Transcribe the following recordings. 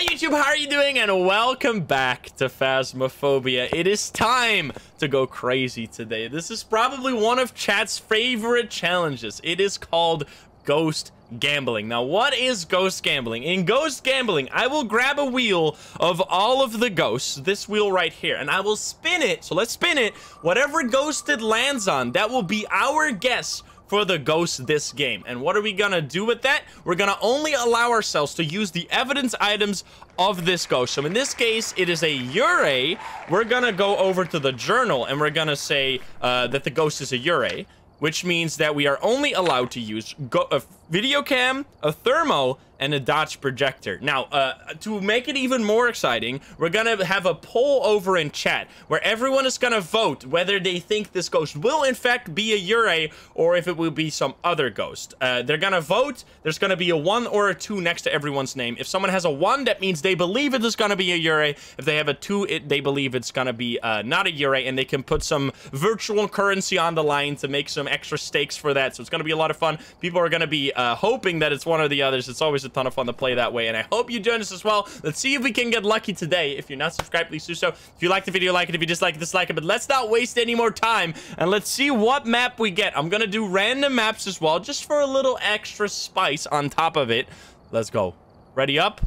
Hi YouTube, how are you doing? And welcome back to Phasmophobia. It is time to go crazy today. This is probably one of chat's favorite challenges. It is called Ghost Gambling. Now, what is Ghost Gambling? In Ghost Gambling, I will grab a wheel of all of the ghosts, this wheel right here, and I will spin it. So let's spin it. Whatever ghost it lands on, that will be our guess for the ghost this game. And what are we gonna do with that? We're gonna only allow ourselves to use the evidence items of this ghost. So in this case, it is a Yurei. We're gonna go over to the journal and we're gonna say uh, that the ghost is a Yurei, which means that we are only allowed to use a video cam, a thermo, and a DOTS projector. Now, uh, to make it even more exciting, we're gonna have a poll over in chat where everyone is gonna vote whether they think this ghost will in fact be a Yurei or if it will be some other ghost. Uh, they're gonna vote. There's gonna be a one or a two next to everyone's name. If someone has a one, that means they believe it is gonna be a Yurei. If they have a two, it, they believe it's gonna be uh, not a Yurei, and they can put some virtual currency on the line to make some extra stakes for that. So it's gonna be a lot of fun. People are gonna be uh, hoping that it's one or the others. It's always a ton of fun to play that way, and I hope you join us as well. Let's see if we can get lucky today. If you're not subscribed, please do so. If you like the video, like it. If you dislike it, dislike it. But let's not waste any more time, and let's see what map we get. I'm gonna do random maps as well, just for a little extra spice on top of it. Let's go. Ready up?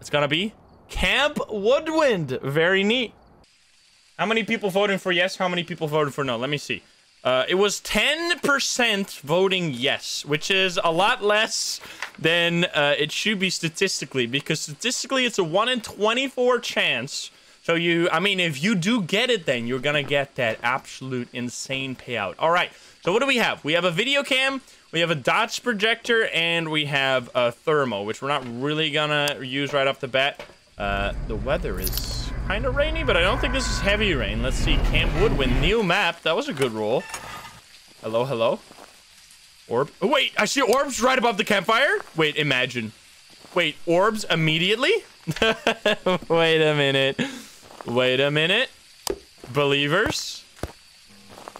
It's gonna be Camp Woodwind. Very neat. How many people voting for yes? How many people voted for no? Let me see. Uh, it was 10% voting yes, which is a lot less than uh, it should be statistically, because statistically it's a 1 in 24 chance. So you, I mean, if you do get it, then you're gonna get that absolute insane payout. All right, so what do we have? We have a video cam, we have a DOTS projector, and we have a thermo, which we're not really gonna use right off the bat. Uh, the weather is kind of rainy, but I don't think this is heavy rain. Let's see. Camp Woodwind, new map. That was a good roll. Hello, hello. Orb. Oh, wait, I see orbs right above the campfire. Wait, imagine. Wait, orbs immediately? wait a minute. Wait a minute. Believers.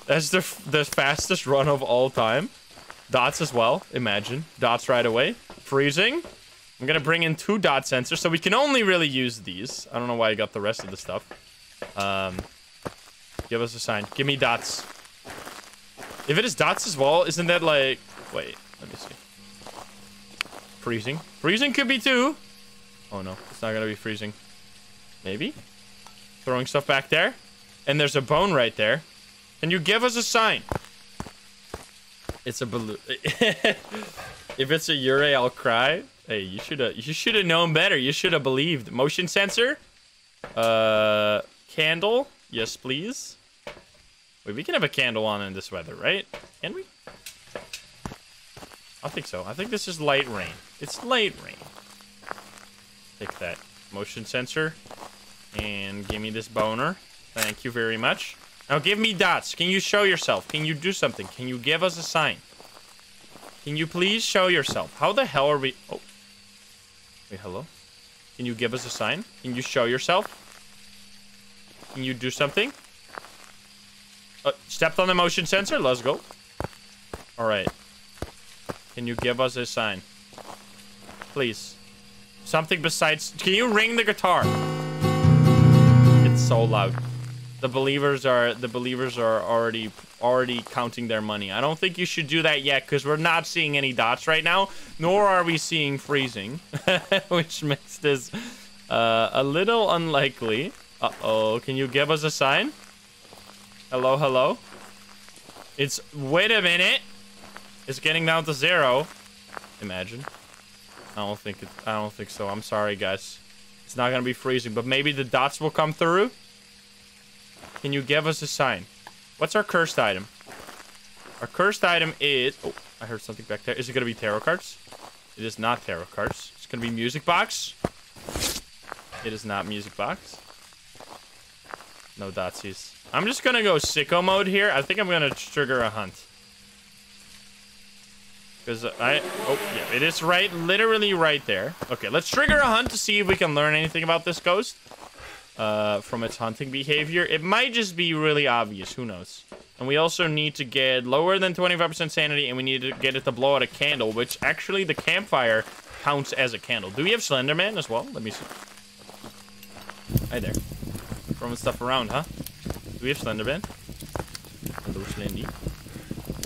That's the, the fastest run of all time. Dots as well. Imagine. Dots right away. Freezing. I'm gonna bring in two dot sensors, so we can only really use these. I don't know why I got the rest of the stuff. Um, give us a sign. Give me dots. If it is dots as well, isn't that like... Wait, let me see. Freezing. Freezing could be two. Oh no, it's not gonna be freezing. Maybe? Throwing stuff back there. And there's a bone right there. Can you give us a sign? It's a balloon. if it's a Yurei, I'll cry. Hey, you should have you should have known better. You should have believed. Motion sensor. Uh, candle. Yes, please. Wait, we can have a candle on in this weather, right? Can we? I think so. I think this is light rain. It's light rain. Take that motion sensor and give me this boner. Thank you very much. Now give me dots. Can you show yourself? Can you do something? Can you give us a sign? Can you please show yourself? How the hell are we... Oh. Hello? Can you give us a sign? Can you show yourself? Can you do something? Uh, stepped on the motion sensor. Let's go. All right. Can you give us a sign? Please. Something besides... Can you ring the guitar? It's so loud. The believers are the believers are already already counting their money. I don't think you should do that yet because we're not seeing any dots right now, nor are we seeing freezing, which makes this uh, a little unlikely. Uh-oh, can you give us a sign? Hello, hello? It's, wait a minute. It's getting down to zero. Imagine. I don't think it, I don't think so. I'm sorry, guys. It's not gonna be freezing, but maybe the dots will come through. Can you give us a sign? What's our cursed item? Our cursed item is... Oh, I heard something back there. Is it going to be tarot cards? It is not tarot cards. It's going to be music box. It is not music box. No dotsies. I'm just going to go sicko mode here. I think I'm going to trigger a hunt. Because I... Oh, yeah. It is right... Literally right there. Okay, let's trigger a hunt to see if we can learn anything about this ghost uh, from its hunting behavior. It might just be really obvious. Who knows? And we also need to get lower than 25% sanity, and we need to get it to blow out a candle, which actually the campfire counts as a candle. Do we have Slenderman as well? Let me see. Hi there. Throwing stuff around, huh? Do we have Slenderman? Hello, Slendy.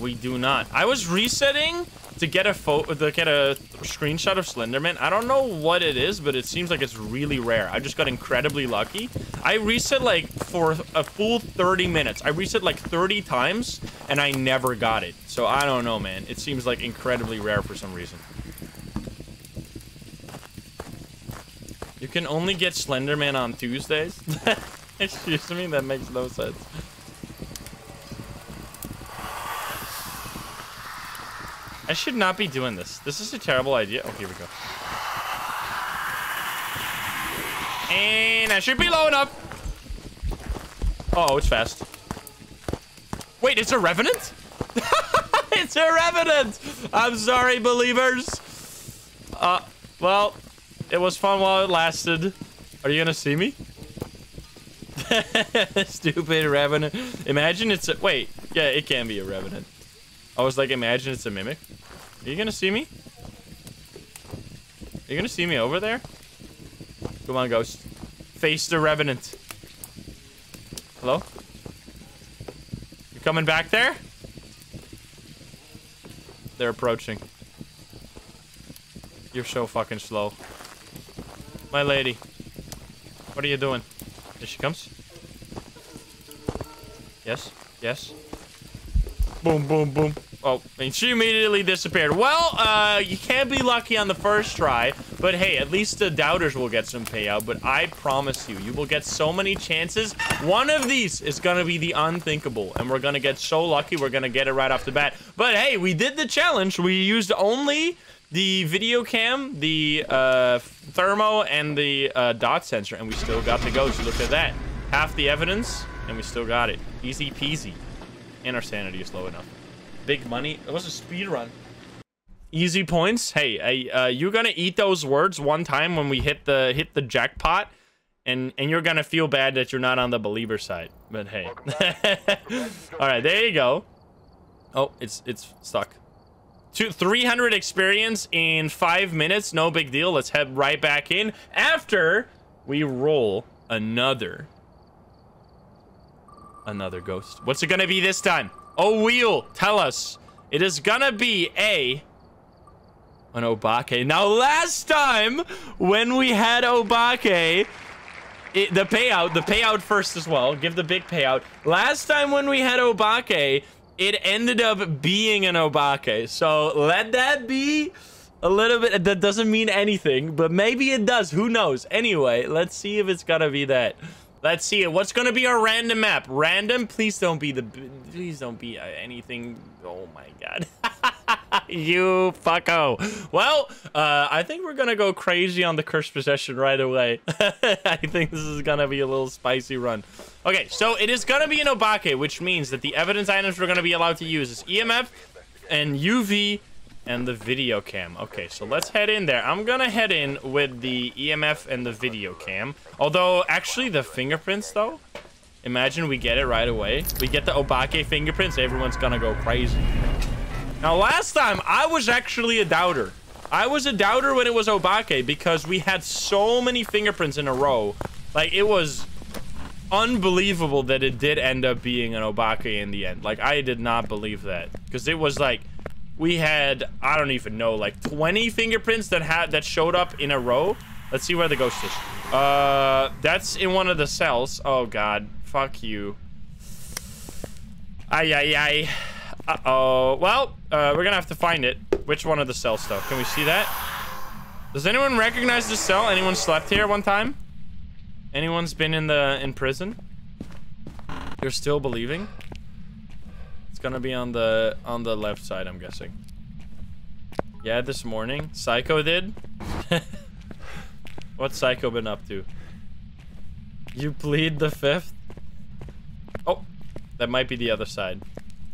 We do not. I was resetting to get a photo, to get a screenshot of Slenderman. I don't know what it is, but it seems like it's really rare. I just got incredibly lucky. I reset like for a full 30 minutes. I reset like 30 times and I never got it. So I don't know, man. It seems like incredibly rare for some reason. You can only get Slenderman on Tuesdays? Excuse me, that makes no sense. I should not be doing this. This is a terrible idea. Oh, here we go. And I should be low enough. Oh, it's fast. Wait, it's a Revenant? it's a Revenant! I'm sorry, believers. Uh, well, it was fun while it lasted. Are you gonna see me? Stupid Revenant. Imagine it's a- wait. Yeah, it can be a Revenant. I was like, imagine it's a Mimic. Are you gonna see me? Are you gonna see me over there? Come on, ghost. Face the revenant. Hello? You coming back there? They're approaching. You're so fucking slow. My lady. What are you doing? Here she comes. Yes. Yes. Boom, boom, boom. Oh, and she immediately disappeared. Well, uh, you can't be lucky on the first try, but hey, at least the doubters will get some payout, but I promise you, you will get so many chances. One of these is gonna be the unthinkable, and we're gonna get so lucky, we're gonna get it right off the bat. But hey, we did the challenge. We used only the video cam, the uh, thermo, and the uh, dot sensor, and we still got the ghost. Look at that. Half the evidence, and we still got it. Easy peasy. And our sanity is low enough big money. It was a speed run. Easy points. Hey, uh, you're gonna eat those words one time when we hit the hit the jackpot, and and you're gonna feel bad that you're not on the believer side. But hey, all right, there you go. Oh, it's it's stuck. Two, 300 experience in five minutes. No big deal. Let's head right back in after we roll another another ghost. What's it gonna be this time? Oh, wheel, tell us. It is gonna be a... An Obake. Now, last time, when we had Obake, it, the payout, the payout first as well. Give the big payout. Last time when we had Obake, it ended up being an Obake. So let that be a little bit. That doesn't mean anything, but maybe it does. Who knows? Anyway, let's see if it's gonna be that. Let's see it. What's gonna be our random map? Random? Please don't be the. Please don't be uh, anything. Oh my god. you fucko. Well, uh, I think we're gonna go crazy on the cursed possession right away. I think this is gonna be a little spicy run. Okay, so it is gonna be an Obake, which means that the evidence items we're gonna be allowed to use is EMF and UV and the video cam. Okay, so let's head in there. I'm gonna head in with the EMF and the video cam. Although, actually, the fingerprints, though, imagine we get it right away. We get the Obake fingerprints, everyone's gonna go crazy. Now, last time, I was actually a doubter. I was a doubter when it was Obake because we had so many fingerprints in a row. Like, it was unbelievable that it did end up being an Obake in the end. Like, I did not believe that. Because it was like we had I don't even know like 20 fingerprints that had that showed up in a row. Let's see where the ghost is. Uh, that's in one of the cells. Oh god, fuck you. Ay ay ay. Uh oh. Well, uh, we're gonna have to find it. Which one of the cells though? Can we see that? Does anyone recognize this cell? Anyone slept here one time? Anyone's been in the in prison? You're still believing? It's gonna be on the on the left side, I'm guessing. Yeah, this morning. Psycho did? What's Psycho been up to? You plead the fifth? Oh, that might be the other side.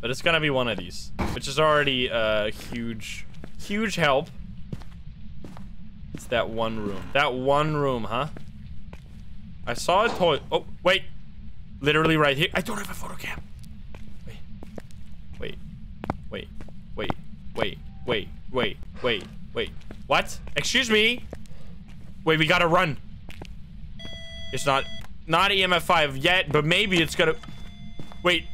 But it's gonna be one of these. Which is already a huge, huge help. It's that one room. That one room, huh? I saw a toy. Oh, wait. Literally right here. I don't have a photo cam. Wait, wait, wait, wait, wait, wait. What? Excuse me? Wait, we gotta run. It's not, not EMF 5 yet, but maybe it's gonna... Wait.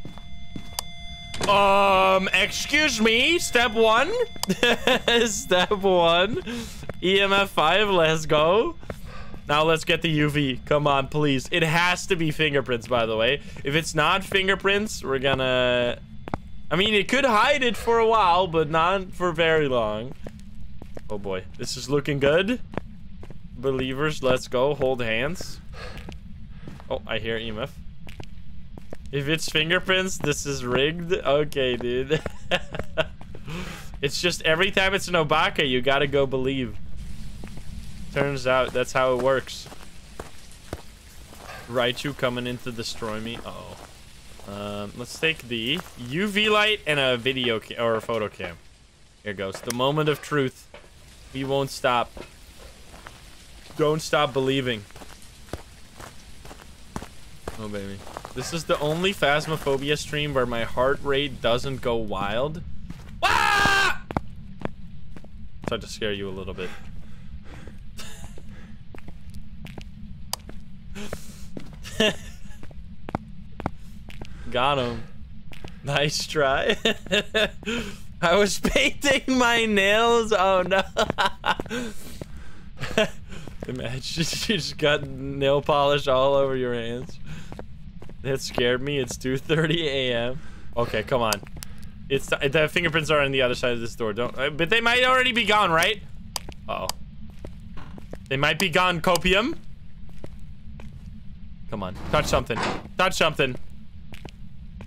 Um, excuse me, step one. step one. EMF 5, let's go. Now let's get the UV. Come on, please. It has to be fingerprints, by the way. If it's not fingerprints, we're gonna... I mean, it could hide it for a while, but not for very long. Oh boy, this is looking good. Believers, let's go. Hold hands. Oh, I hear EMF. If it's fingerprints, this is rigged. Okay, dude. it's just every time it's an Obake, you gotta go believe. Turns out that's how it works. Raichu coming in to destroy me. Uh oh. Um, let's take the UV light and a video or a photo cam. Here goes. The moment of truth. We won't stop. Don't stop believing. Oh, baby. This is the only Phasmophobia stream where my heart rate doesn't go wild. Ah! Tried to scare you a little bit. Got him. Nice try. I was painting my nails. Oh no. Imagine you just got nail polish all over your hands. That scared me. It's 2:30 a.m. Okay, come on. It's the fingerprints are on the other side of this door. Don't. Uh, but they might already be gone, right? Uh oh. They might be gone. Copium. Come on. Touch something. Touch something.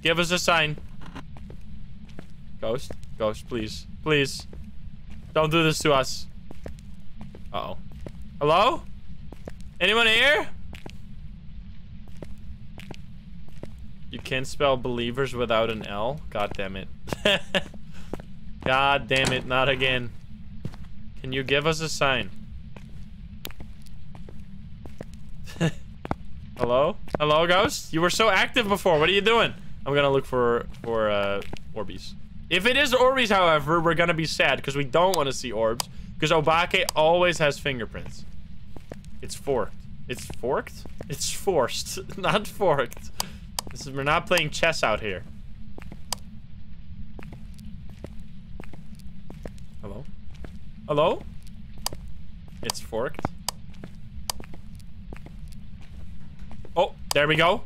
Give us a sign. Ghost. Ghost, please. Please. Don't do this to us. Uh oh Hello? Anyone here? You can't spell believers without an L? God damn it. God damn it, not again. Can you give us a sign? Hello? Hello, ghost? You were so active before. What are you doing? I'm gonna look for, for, uh, Orbeez. If it is Orbeez, however, we're gonna be sad because we don't want to see orbs. Because Obake always has fingerprints. It's forked. It's forked? It's forced, not forked. This is, we're not playing chess out here. Hello? Hello? It's forked. Oh, there we go.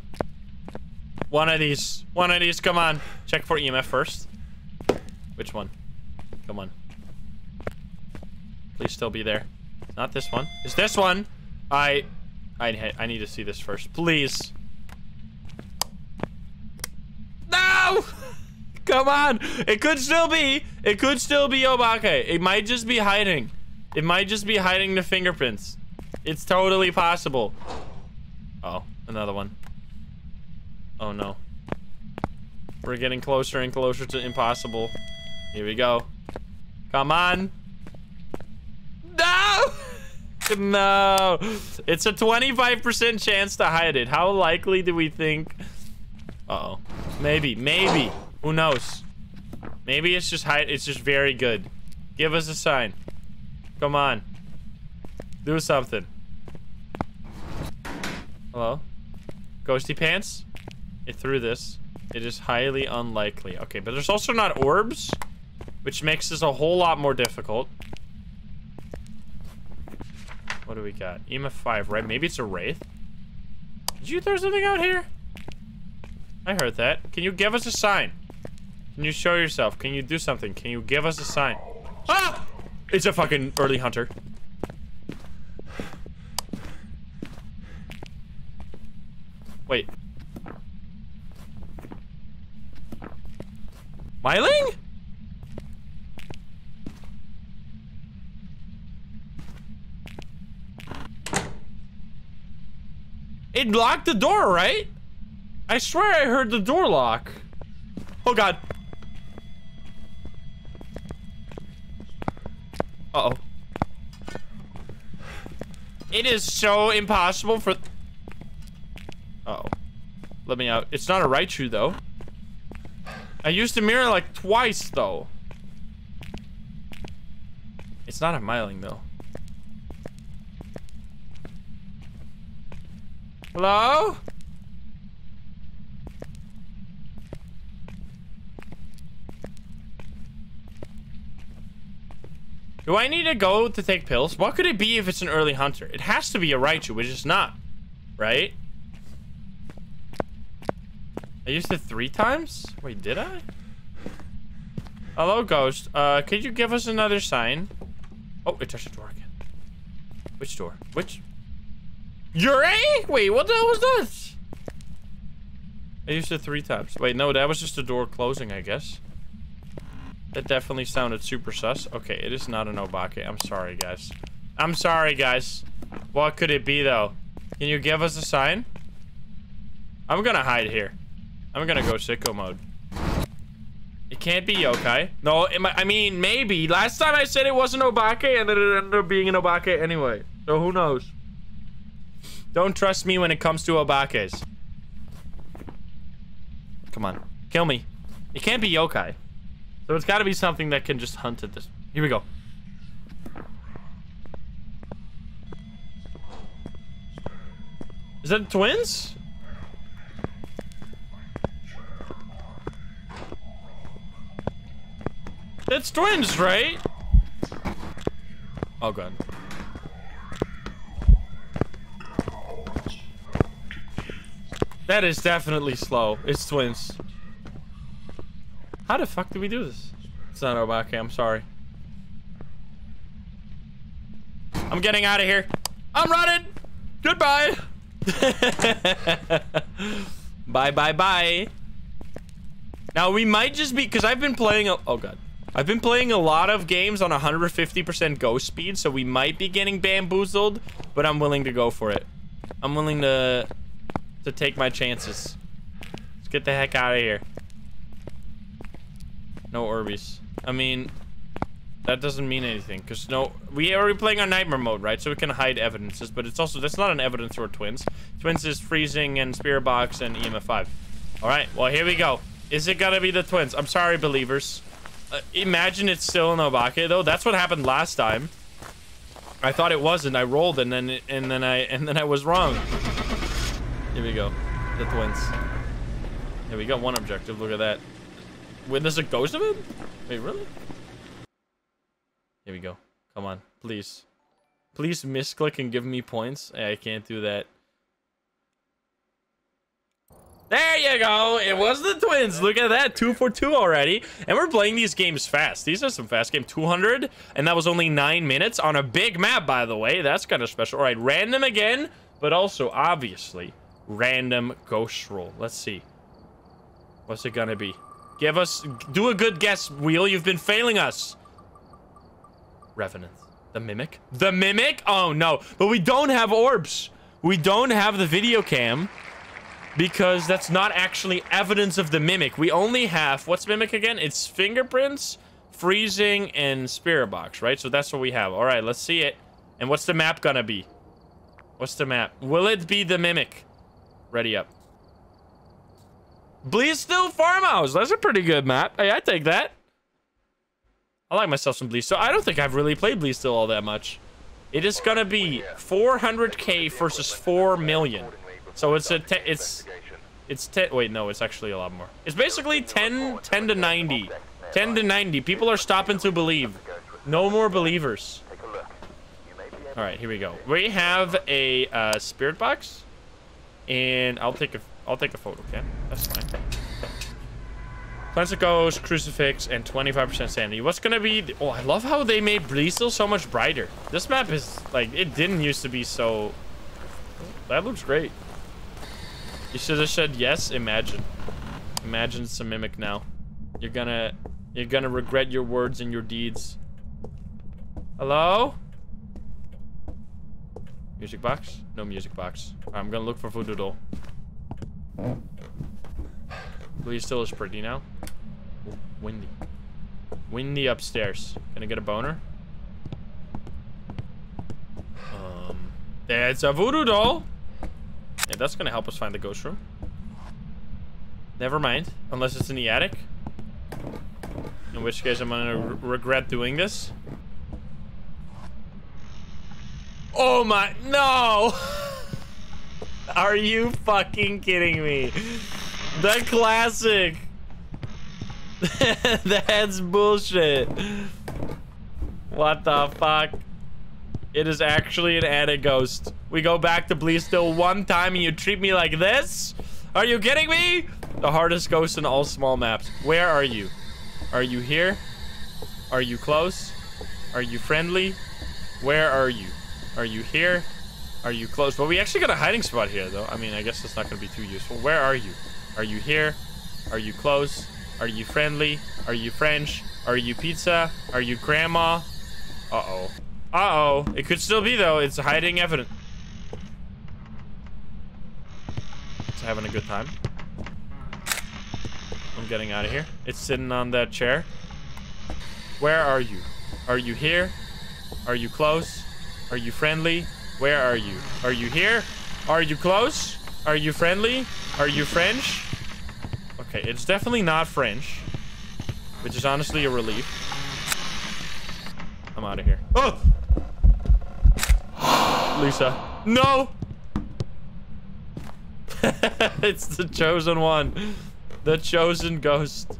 One of these. One of these. Come on. Check for EMF first. Which one? Come on. Please still be there. Not this one. Is this one? I, I, I need to see this first. Please. No! Come on. It could still be. It could still be Obake. It might just be hiding. It might just be hiding the fingerprints. It's totally possible. Oh. Another one. Oh no. We're getting closer and closer to impossible. Here we go. Come on. No! no! It's a 25% chance to hide it. How likely do we think? Uh oh Maybe, maybe. Who knows? Maybe it's just hide. It's just very good. Give us a sign. Come on. Do something. Hello? Ghosty pants? It threw this. It is highly unlikely. Okay, but there's also not orbs, which makes this a whole lot more difficult. What do we got? EMF 5, right? Maybe it's a Wraith? Did you throw something out here? I heard that. Can you give us a sign? Can you show yourself? Can you do something? Can you give us a sign? Ah! It's a fucking early hunter. Wait. Myling? It locked the door, right? I swear I heard the door lock. Oh god. Uh oh It is so impossible for... Uh oh Let me out. It's not a Raiju, though. I used the mirror like twice, though. It's not a Myling though. Hello? Do I need to go to take pills? What could it be if it's an early hunter? It has to be a Raiju, which is not, right? I used it three times? Wait, did I? Hello, ghost. Uh, could you give us another sign? Oh, it touched the door again. Which door? Which? Yuri? Wait, what the hell was this? I used it three times. Wait, no, that was just the door closing, I guess. That definitely sounded super sus. Okay, it is not an Obake. I'm sorry, guys. I'm sorry, guys. What could it be, though? Can you give us a sign? I'm gonna hide here. I'm gonna go sicko mode. It can't be yokai. No, I mean, maybe. Last time I said it wasn't Obake, and then it ended up being an Obake anyway. So who knows? Don't trust me when it comes to Obakes. Come on. Kill me. It can't be yokai. So it's got to be something that can just hunt at this. Here we go. Is that twins? That's twins, right? Oh god. That is definitely slow. It's twins. How the fuck do we do this? It's not Obake, I'm sorry. I'm getting out of here. I'm running. Goodbye. bye, bye, bye. Now, we might just be... Because I've been playing... A, oh, God. I've been playing a lot of games on 150% ghost speed, so we might be getting bamboozled, but I'm willing to go for it. I'm willing to to take my chances. Let's get the heck out of here. No Orbeez. I mean, that doesn't mean anything because no, we are playing on nightmare mode, right? So we can hide evidences, but it's also that's not an evidence for twins. Twins is freezing and spirit box and EMF five. All right, well here we go. Is it gonna be the twins? I'm sorry, believers. Uh, imagine it's still an Obake though. That's what happened last time. I thought it wasn't. I rolled and then and then I and then I was wrong. Here we go. The twins. Yeah, we got one objective. Look at that. Wait, there's a ghost of it? Wait, really? Here we go. Come on, please. Please misclick and give me points. I can't do that. There you go. It was the twins. Look at that. Two for two already. And we're playing these games fast. These are some fast game. 200. And that was only nine minutes on a big map, by the way. That's kind of special. All right. Random again. But also, obviously, random ghost roll. Let's see. What's it going to be? Give us... Do a good guess, Wheel. You've been failing us. Revenant. The Mimic? The Mimic? Oh, no. But we don't have orbs. We don't have the video cam because that's not actually evidence of the mimic. We only have, what's mimic again? It's fingerprints, freezing, and spirit box, right? So that's what we have. All right, let's see it. And what's the map gonna be? What's the map? Will it be the mimic? Ready up. Bleasdale Farmhouse. That's a pretty good map. Hey, I take that. I like myself some Bleasdale. I don't think I've really played Bleasdale all that much. It is gonna be 400k versus 4 million. So it's a it's it's 10 wait no it's actually a lot more. It's basically 10 10 to 90. 10 to 90. People are stopping to believe. No more believers. All right, here we go. We have a uh, spirit box, and I'll take a I'll take a photo. Okay, that's fine. Cleanse of Ghost, Crucifix, and 25% Sanity. What's gonna be... Oh, I love how they made Bleasdale so much brighter. This map is, like, it didn't used to be so... That looks great. You should have said yes. Imagine. Imagine it's a mimic now. You're gonna, you're gonna regret your words and your deeds. Hello? Music box? No music box. Right, I'm gonna look for voodoo doll. Please still is pretty now. Ooh, windy. Windy upstairs. Gonna get a boner? Um, there's a voodoo doll. Yeah, that's gonna help us find the ghost room. Never mind. Unless it's in the attic. In which case I'm gonna re regret doing this. Oh my, no! Are you fucking kidding me? The classic. That's bullshit. What the fuck? It is actually an added ghost. We go back to Bleasdale one time and you treat me like this? Are you kidding me? The hardest ghost in all small maps. Where are you? Are you here? Are you close? Are you friendly? Where are you? Are you here? Are you close? But we actually got a hiding spot here, though. I mean, I guess that's not going to be too useful. Where are you? Are you here? Are you close? Are you friendly? Are you French? Are you pizza? Are you grandma? Uh-oh. Uh-oh. It could still be, though. It's hiding evidence. It's having a good time. I'm getting out of here. It's sitting on that chair. Where are you? Are you here? Are you close? Are you friendly? Where are you? Are you here? Are you close? Are you friendly? Are you French? Okay, it's definitely not French. Which is honestly a relief. I'm out of here. Oh! Lisa. No! it's the chosen one. The chosen ghost.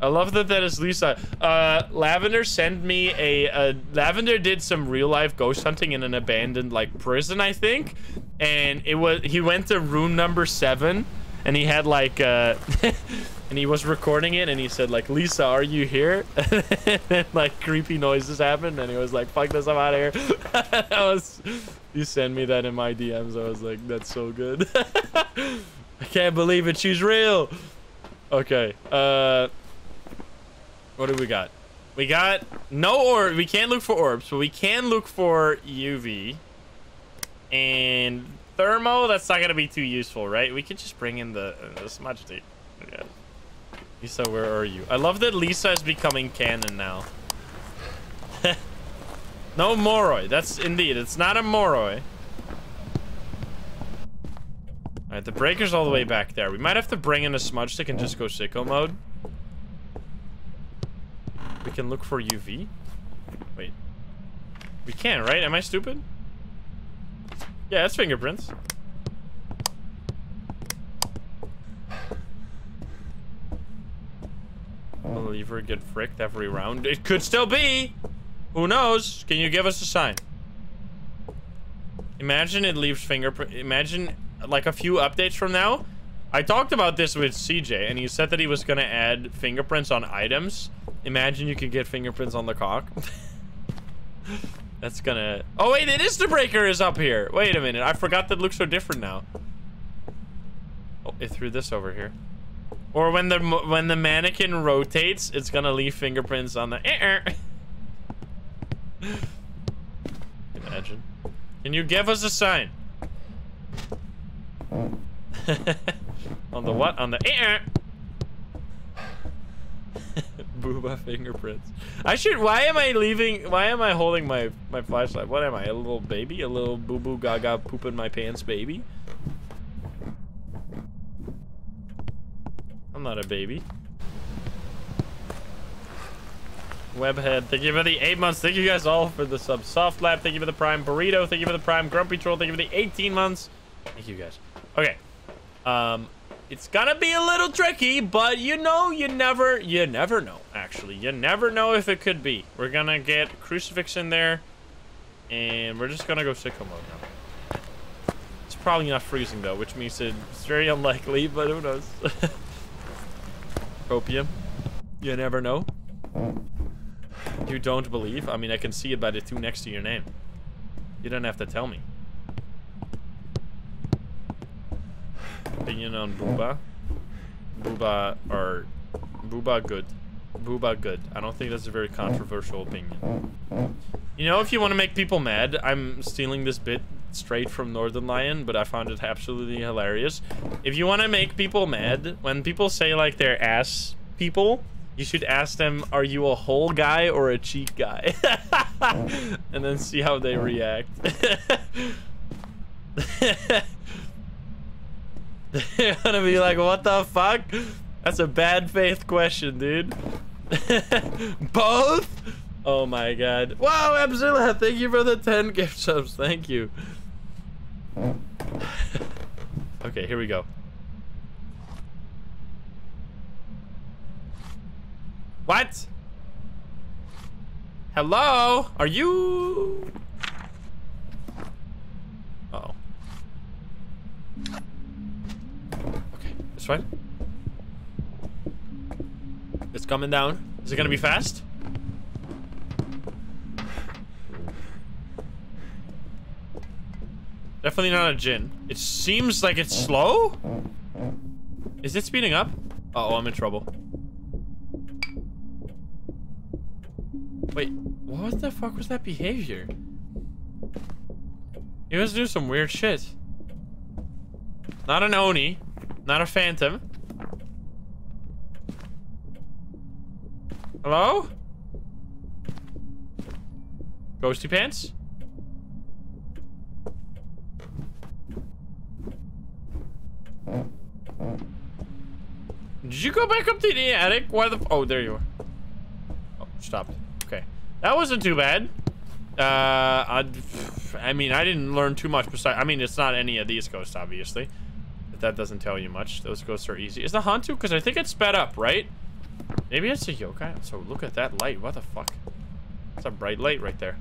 I love that that is Lisa. Uh, Lavender sent me a, a, Lavender did some real life ghost hunting in an abandoned like prison, I think. And it was, he went to room number seven and he had like, uh, and he was recording it and he said like, Lisa, are you here? and then like creepy noises happened and he was like, fuck this, I'm out of here. that was, you sent me that in my DMs. I was like, that's so good. I can't believe it. She's real. Okay. Uh, what do we got? We got no orb. We can't look for orbs, but we can look for UV. And thermo, that's not to be too useful, right? We could just bring in the, uh, the smudge tape. Yeah. Lisa, where are you? I love that Lisa is becoming canon now. no Moroi. That's indeed. It's not a Moroi. Alright, the breaker's all the way back there. We might have to bring in a smudge stick and just go sicko mode. We can look for UV? Wait. We can, right? Am I stupid? Yeah, it's fingerprints. Oh. Believer get fricked every round. It could still be! Who knows? Can you give us a sign? Imagine it leaves fingerprint. Imagine like a few updates from now. I talked about this with CJ and he said that he was going to add fingerprints on items Imagine you could get fingerprints on the cock. That's gonna... Oh, wait, it is the breaker is up here. Wait a minute. I forgot that looks so different now. Oh, it threw this over here. Or when the when the mannequin rotates, it's gonna leave fingerprints on the... Air. Imagine. Can you give us a sign? on the what? On the... Eh, Air. Booba fingerprints. I should. Why am I leaving? Why am I holding my my flashlight? What am I? A little baby? A little boo boo gaga pooping my pants baby? I'm not a baby. Webhead, thank you for the eight months. Thank you guys all for the sub. Soft Lab, thank you for the Prime. Burrito, thank you for the Prime. Grumpy Troll, thank you for the 18 months. Thank you guys. Okay. Um, it's gonna be a little tricky, but you know, you never, you never know, actually. You never know if it could be. We're gonna get Crucifix in there, and we're just gonna go sicko mode now. It's probably not freezing, though, which means it's very unlikely, but who knows. Opium. You never know. You don't believe? I mean, I can see it by the two next to your name. You don't have to tell me. opinion on Booba. Booba or Booba good. Booba good. I don't think that's a very controversial opinion. You know, if you want to make people mad, I'm stealing this bit straight from Northernlion, but I found it absolutely hilarious. If you want to make people mad, when people say like they're ass people, you should ask them, are you a whole guy or a cheek guy? and then see how they react. They're gonna be like, what the fuck? That's a bad faith question, dude. Both? Oh my god. Wow, Abzilla, thank you for the 10 gift subs. Thank you. okay, here we go. What? Hello? Are you... Uh oh. Okay, this way. It's coming down. Is it gonna be fast? Definitely not a Jinn. It seems like it's slow? Is it speeding up? Uh oh, I'm in trouble. Wait, what the fuck was that behavior? He was doing some weird shit. Not an Oni. Not a Phantom. Hello? Ghosty Pants? Did you go back up to the attic? Why the... Oh, there you are. Oh, stopped. Okay. That wasn't too bad. Uh, I, I mean, I didn't learn too much besides... I mean, it's not any of these ghosts, obviously. But that doesn't tell you much. Those ghosts are easy. Is the Hantu? Because I think it's sped up, right? Maybe it's a yokai. So look at that light. What the fuck? It's a bright light right there.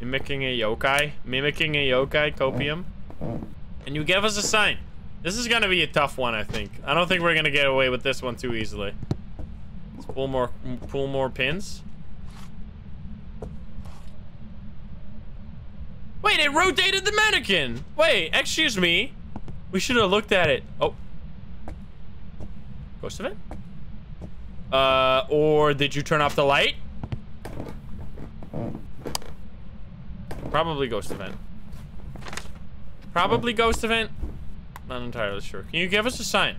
Mimicking a yokai. Mimicking a yokai, copium. And you give us a sign. This is gonna be a tough one, I think. I don't think we're gonna get away with this one too easily. Let's pull more, pull more pins. Wait, it rotated the mannequin. Wait, excuse me. We should have looked at it. Oh. Ghost event? Uh, or did you turn off the light? Probably ghost event. Probably ghost event. Not entirely sure. Can you give us a sign?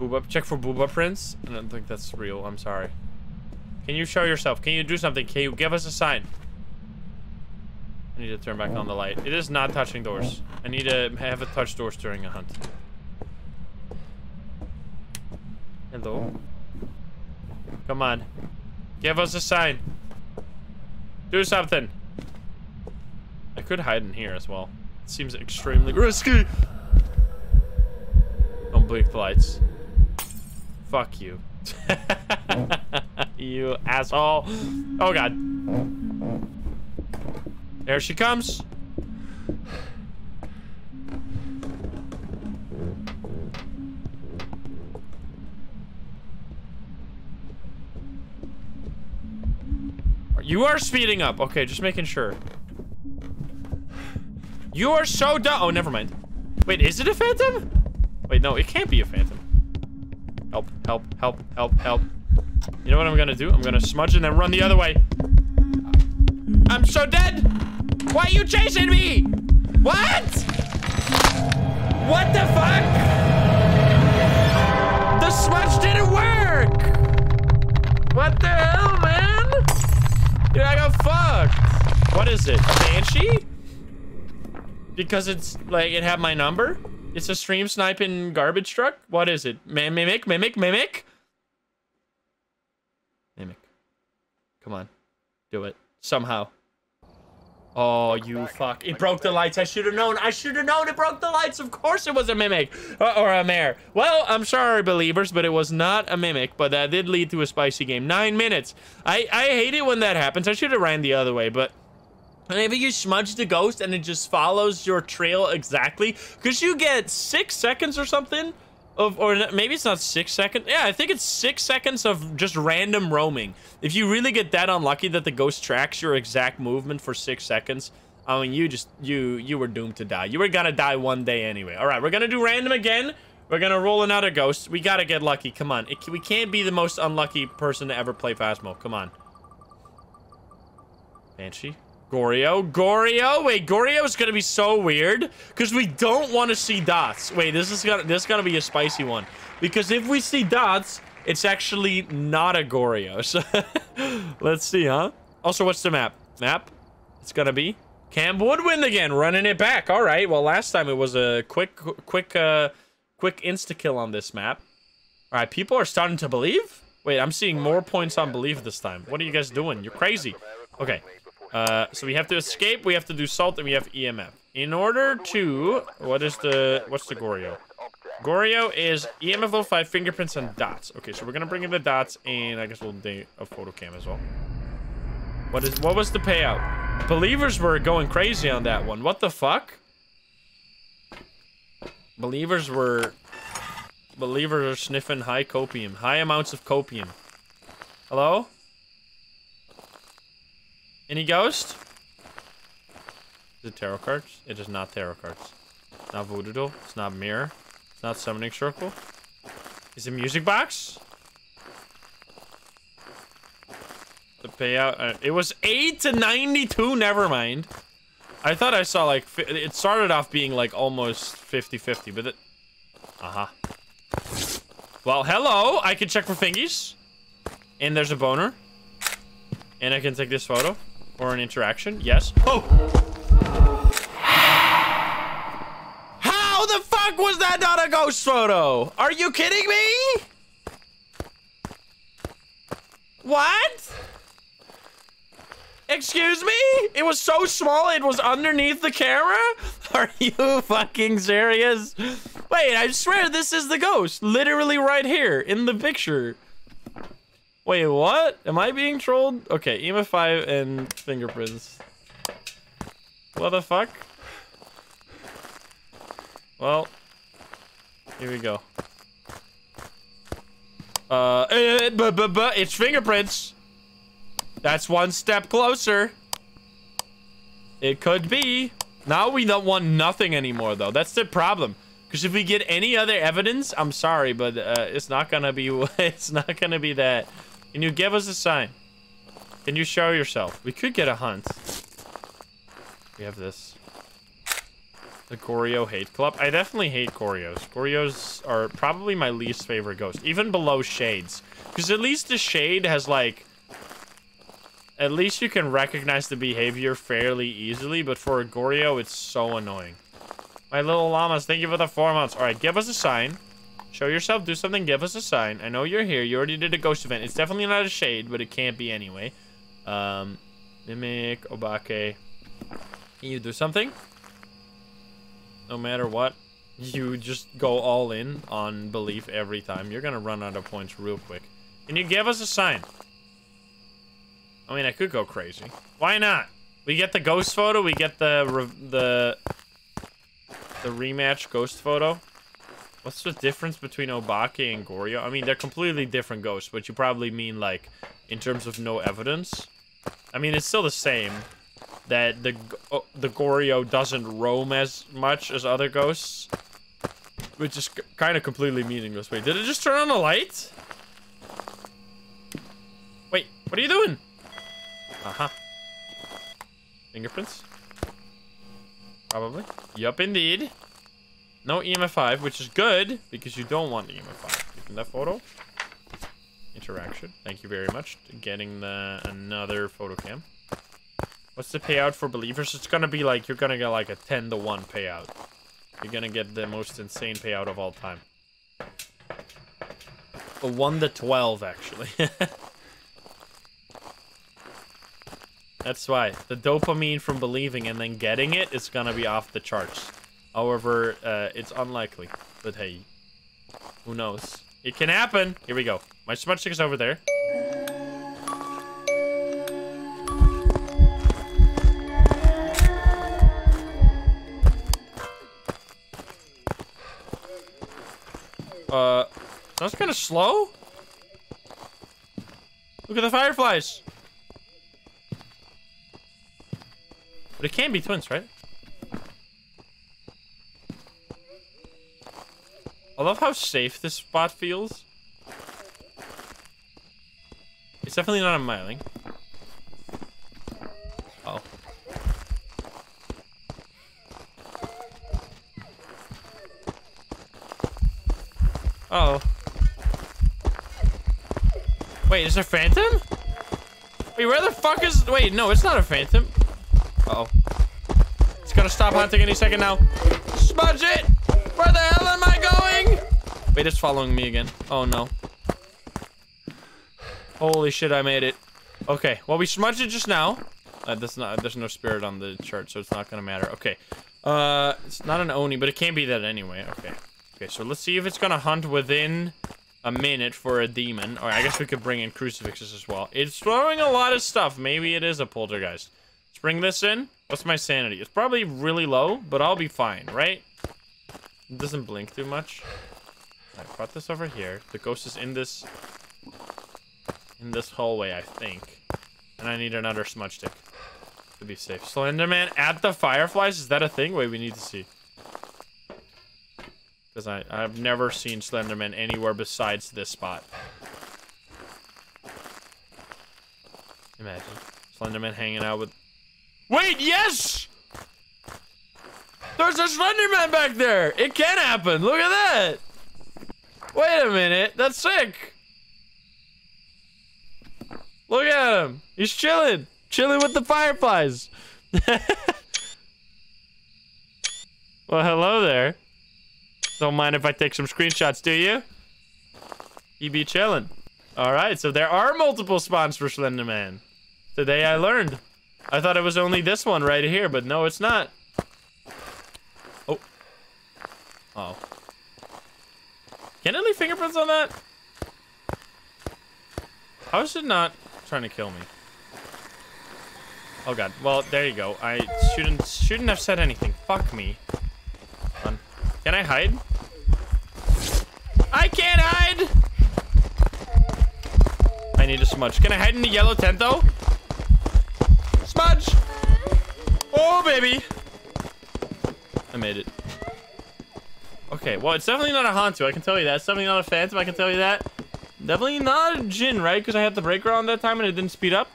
Booba, check for Booba prints. I don't think that's real. I'm sorry. Can you show yourself? Can you do something? Can you give us a sign? I need to turn back on the light. It is not touching doors. I need to have it touch doors during a hunt. Hello? Come on. Give us a sign. Do something. I could hide in here as well. Seems extremely risky. Don't blink the lights. Fuck you. you asshole. Oh god. There she comes. You are speeding up. Okay, just making sure. You are so dumb. Oh, never mind. Wait, is it a phantom? Wait, no, it can't be a phantom. Help, help, help, help, help. You know what I'm gonna do? I'm gonna smudge and then run the other way. I'm so dead! Why are you chasing me? What? What the fuck? The smudge didn't work! What the hell, man? Dude, I got fucked. What is it? A banshee? Because it's like it had my number? It's a stream sniping garbage truck? What is it? Mimic, mimic, mimic? Mimic. Come on. Do it. Somehow. Oh, you fuck. It broke the lights. I should have known. I should have known it broke the lights. Of course it was a mimic. Uh, or a mare. Well, I'm sorry, believers, but it was not a mimic. But that did lead to a spicy game. Nine minutes. I, I hate it when that happens. I should have ran the other way, but... Maybe you smudge the ghost and it just follows your trail exactly. Because you get six seconds or something of, or maybe it's not six seconds. Yeah, I think it's six seconds of just random roaming. If you really get that unlucky that the ghost tracks your exact movement for six seconds, I mean, you just, you, you were doomed to die. You were gonna die one day anyway. All right, we're gonna do random again. We're gonna roll another ghost. We gotta get lucky. Come on. It, we can't be the most unlucky person to ever play Phasmo. Come on. Banshee. Goryo. Goryo. Wait, Goryo is gonna be so weird because we don't want to see dots. Wait, this is gonna this is gonna be a spicy one because if we see dots, it's actually not a Goryo. So let's see, huh? Also, what's the map? Map? It's gonna be Camp Woodwind again, running it back. All right. Well, last time it was a quick, quick, uh, quick insta kill on this map. All right, people are starting to believe. Wait, I'm seeing more points on belief this time. What are you guys doing? You're crazy. Okay. Uh, so we have to escape, we have to do salt, and we have EMF. In order to... What is the... What's the Goryo? Goryo is EMF level 5, fingerprints, and dots. Okay, so we're gonna bring in the dots, and I guess we'll do a photo cam as well. What is... What was the payout? Believers were going crazy on that one. What the fuck? Believers were... Believers are sniffing high copium. High amounts of copium. Hello? Any ghost? Is it tarot cards? It is not tarot cards. It's not voodoo doll. It's not mirror. It's not summoning circle. Is it music box? The payout. Uh, it was 8 to 92. Never mind. I thought I saw like. It started off being like almost 50 50, but it. Uh huh. Well, hello. I can check for fingies. And there's a boner. And I can take this photo. Or an interaction. Yes. Oh! How the fuck was that not a ghost photo? Are you kidding me? What? Excuse me? It was so small it was underneath the camera? Are you fucking serious? Wait, I swear this is the ghost. Literally right here in the picture. Wait, what? Am I being trolled? Okay, EMF 5 and fingerprints. What the fuck? Well, here we go. Uh, but, but, but, it's fingerprints. That's one step closer. It could be. Now we don't want nothing anymore, though. That's the problem. Because if we get any other evidence, I'm sorry, but uh, it's not gonna be. It's not gonna be that. Can you give us a sign? Can you show yourself? We could get a hunt. We have this. The Goryo Hate Club. I definitely hate Goryos. Goryos are probably my least favorite ghost. Even below Shades. Because at least the Shade has like... At least you can recognize the behavior fairly easily. But for a Goryo, it's so annoying. My little llamas, thank you for the four months. Alright, give us a sign. Show yourself, do something, give us a sign. I know you're here. You already did a ghost event. It's definitely not a shade, but it can't be anyway. Um, Mimic, Obake. Can you do something? No matter what, you just go all in on belief every time. You're gonna run out of points real quick. Can you give us a sign? I mean, I could go crazy. Why not? We get the ghost photo. We get the the the rematch ghost photo. What's the difference between Obake and Goryo? I mean, they're completely different ghosts, but you probably mean, like, in terms of no evidence. I mean, it's still the same. That the oh, the Goryo doesn't roam as much as other ghosts. Which is kind of completely meaningless. Wait, did it just turn on the light? Wait, what are you doing? Uh-huh. Fingerprints? Probably. Yup, indeed. No EMF 5, which is good, because you don't want the EMF 5. Give that photo. Interaction. Thank you very much. Getting the another photo cam. What's the payout for believers? It's gonna be like, you're gonna get like a 10 to 1 payout. You're gonna get the most insane payout of all time. A 1 to 12, actually. That's why. The dopamine from believing and then getting it is gonna be off the charts. However, uh, it's unlikely. But hey, who knows? It can happen. Here we go. My smudge stick is over there. Uh, that's kind of slow. Look at the fireflies. But it can be twins, right? I love how safe this spot feels. It's definitely not a myling. Oh. oh. Wait, is there a phantom? Wait, where the fuck is... Wait, no, it's not a phantom. Uh oh It's gonna stop hunting any second now. Smudge it! Wait, it's following me again. Oh, no. Holy shit, I made it. Okay, well, we smudged it just now. Uh, not, there's no spirit on the chart, so it's not gonna matter. Okay. Uh, it's not an Oni, but it can't be that anyway. Okay. Okay, so let's see if it's gonna hunt within a minute for a demon. Or I guess we could bring in crucifixes as well. It's throwing a lot of stuff. Maybe it is a poltergeist. Let's bring this in. What's my sanity? It's probably really low, but I'll be fine, right? It doesn't blink too much. I brought this over here. The ghost is in this in this hallway, I think. And I need another smudge stick to be safe. Slenderman at the fireflies? Is that a thing? Wait, we need to see. Because I've never seen Slenderman anywhere besides this spot. Imagine Slenderman hanging out with. Wait, yes! There's a Slenderman back there! It can happen! Look at that! Wait a minute, that's sick! Look at him! He's chilling! Chilling with the fireflies! well, hello there. Don't mind if I take some screenshots, do you? He be chilling. Alright, so there are multiple spawns for Slenderman. Today I learned. I thought it was only this one right here, but no, it's not. Oh. Oh. Can it leave fingerprints on that? How is it not trying to kill me? Oh god. Well, there you go. I shouldn't shouldn't have said anything. Fuck me. Can I hide? I can't hide! I need a smudge. Can I hide in the yellow tent though? Smudge! Oh baby! I made it. Okay, well it's definitely not a Hantu, I can tell you that. It's definitely not a Phantom, I can tell you that. Definitely not a Jinn, right? Because I had the breaker on that time and it didn't speed up.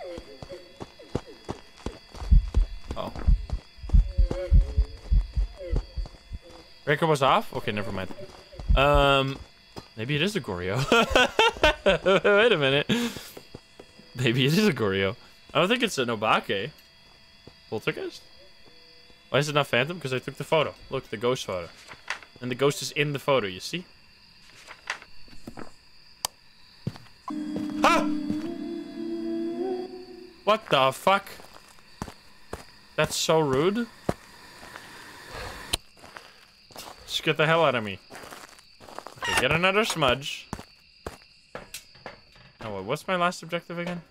Oh. Breaker was off? Okay, never mind. Um, maybe it is a Goryo. Wait a minute. Maybe it is a Goryo. I don't think it's an Obake. Poltergeist? Why is it not Phantom? Because I took the photo. Look, the ghost photo. And the ghost is in the photo, you see? Ah! What the fuck? That's so rude. Just get the hell out of me. Okay, get another smudge. Oh, wait, what's my last objective again?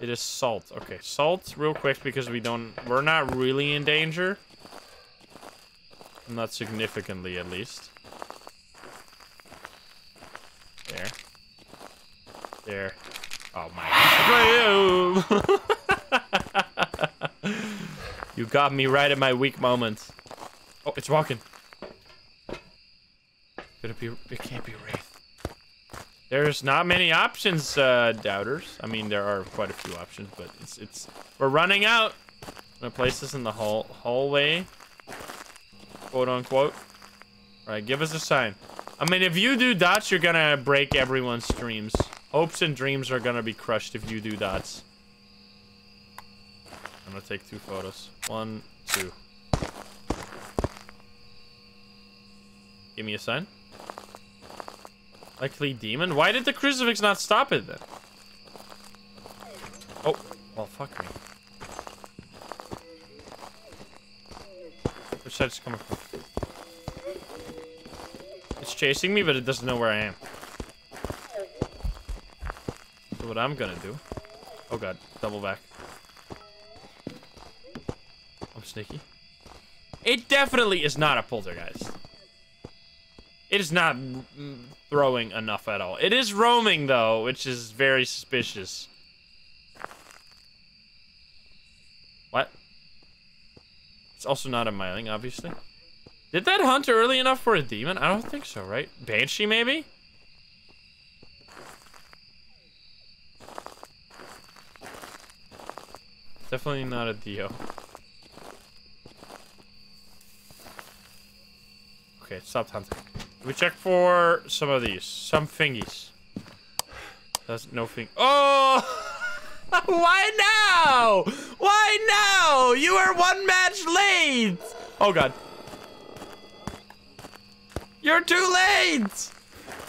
It is salt. Okay, salt real quick because we don't... We're not really in danger. Not significantly, at least. There. There. Oh my. you got me right at my weak moment. Oh, it's walking. Could it be? It can't be Wraith. There's not many options, uh, doubters. I mean, there are quite a few options, but it's it's we're running out. I'm gonna place this in the hall hallway, quote unquote. All right, give us a sign. I mean, if you do dots, you're gonna break everyone's dreams. Hopes and dreams are gonna be crushed if you do dots. I'm gonna take two photos. One, two. Give me a sign. Likely demon? Why did the crucifix not stop it then? Oh, well, fuck me. Side's coming from? It's chasing me, but it doesn't know where I am. So what I'm gonna do... Oh god, double back. I'm sneaky. It definitely is not a poltergeist. It is not throwing enough at all. It is roaming, though, which is very suspicious. What? It's also not a myling, obviously. Did that hunt early enough for a demon? I don't think so, right? Banshee, maybe? Definitely not a Dio. Okay, stop hunting. We check for some of these. Some fingies. That's no thing. Oh! Why now? Why now? You are one match late! Oh god. You're too late!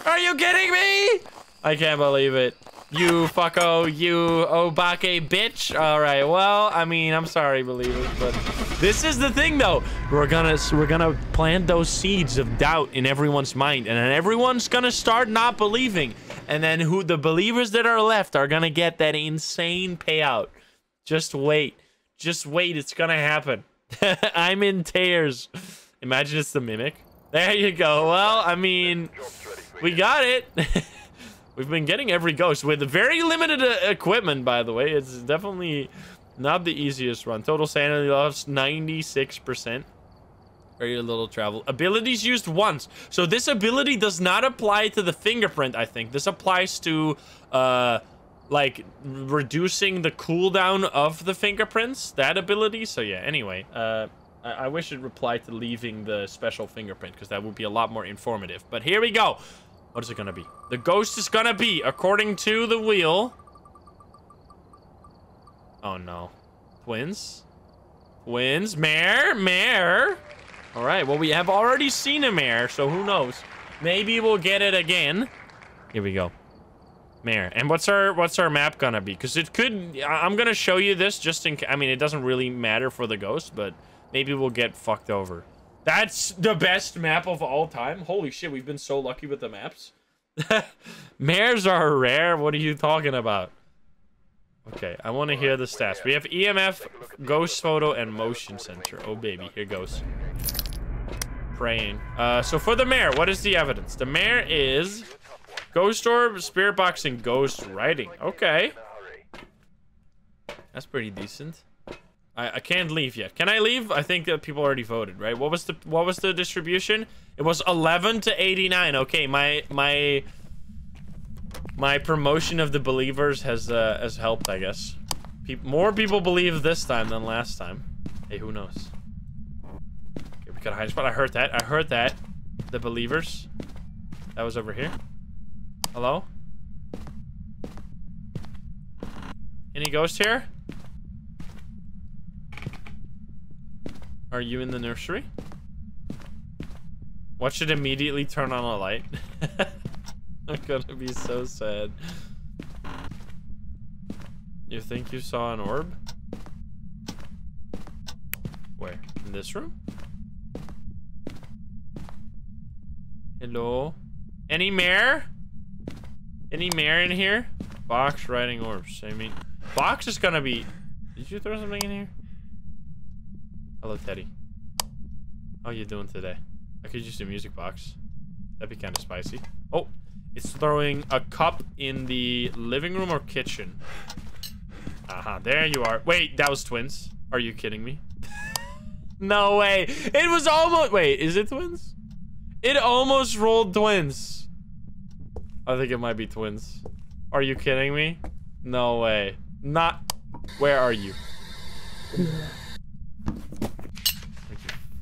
Are you kidding me? I can't believe it. You fucko, you Obake bitch. All right, well, I mean, I'm sorry, believers, but this is the thing, though. We're gonna we're gonna plant those seeds of doubt in everyone's mind, and then everyone's gonna start not believing, and then who the believers that are left are gonna get that insane payout. Just wait, just wait, it's gonna happen. I'm in tears. Imagine it's the mimic. There you go. Well, I mean, we got it. We've been getting every ghost with very limited uh, equipment, by the way. It's definitely not the easiest run. Total sanity loss, 96%. Very little travel. Abilities used once. So this ability does not apply to the fingerprint, I think. This applies to, uh, like, reducing the cooldown of the fingerprints. That ability. So yeah, anyway. Uh, I, I wish it replied to leaving the special fingerprint, because that would be a lot more informative. But here we go. What is it gonna be? The ghost is gonna be, according to the wheel... Oh no. Twins? Twins? Mare? Mare? Alright, well we have already seen a mare, so who knows? Maybe we'll get it again. Here we go. Mare. And what's our what's our map gonna be? Because it could... I'm gonna show you this just in... I mean, it doesn't really matter for the ghost, but maybe we'll get fucked over. That's the best map of all time. Holy shit, we've been so lucky with the maps. Mares are rare. What are you talking about? Okay, I want to hear the stats. We have EMF, ghost photo, and motion sensor. Oh, baby. Here goes. Praying. Uh, so for the mare, what is the evidence? The mare is ghost orb, spirit box, and ghost writing. Okay. That's pretty decent. I, I can't leave yet. Can I leave? I think that people already voted, right? What was the what was the distribution? It was 11 to 89. Okay, my my my promotion of the believers has uh, has helped, I guess. Pe more people believe this time than last time. Hey, who knows? Okay, we got a hide spot. I heard that. I heard that. The believers. That was over here. Hello? Any ghost here? Are you in the nursery? What should immediately turn on a light? I'm gonna be so sad. You think you saw an orb? Where? In this room? Hello? Any mare? Any mare in here? Box writing orbs. I mean, box is gonna be... Did you throw something in here? Hello, Teddy. How you doing today? I could use the music box. That'd be kind of spicy. Oh, it's throwing a cup in the living room or kitchen. Uh -huh, there you are. Wait, that was twins. Are you kidding me? no way. It was almost... Wait, is it twins? It almost rolled twins. I think it might be twins. Are you kidding me? No way. Not... Where are you?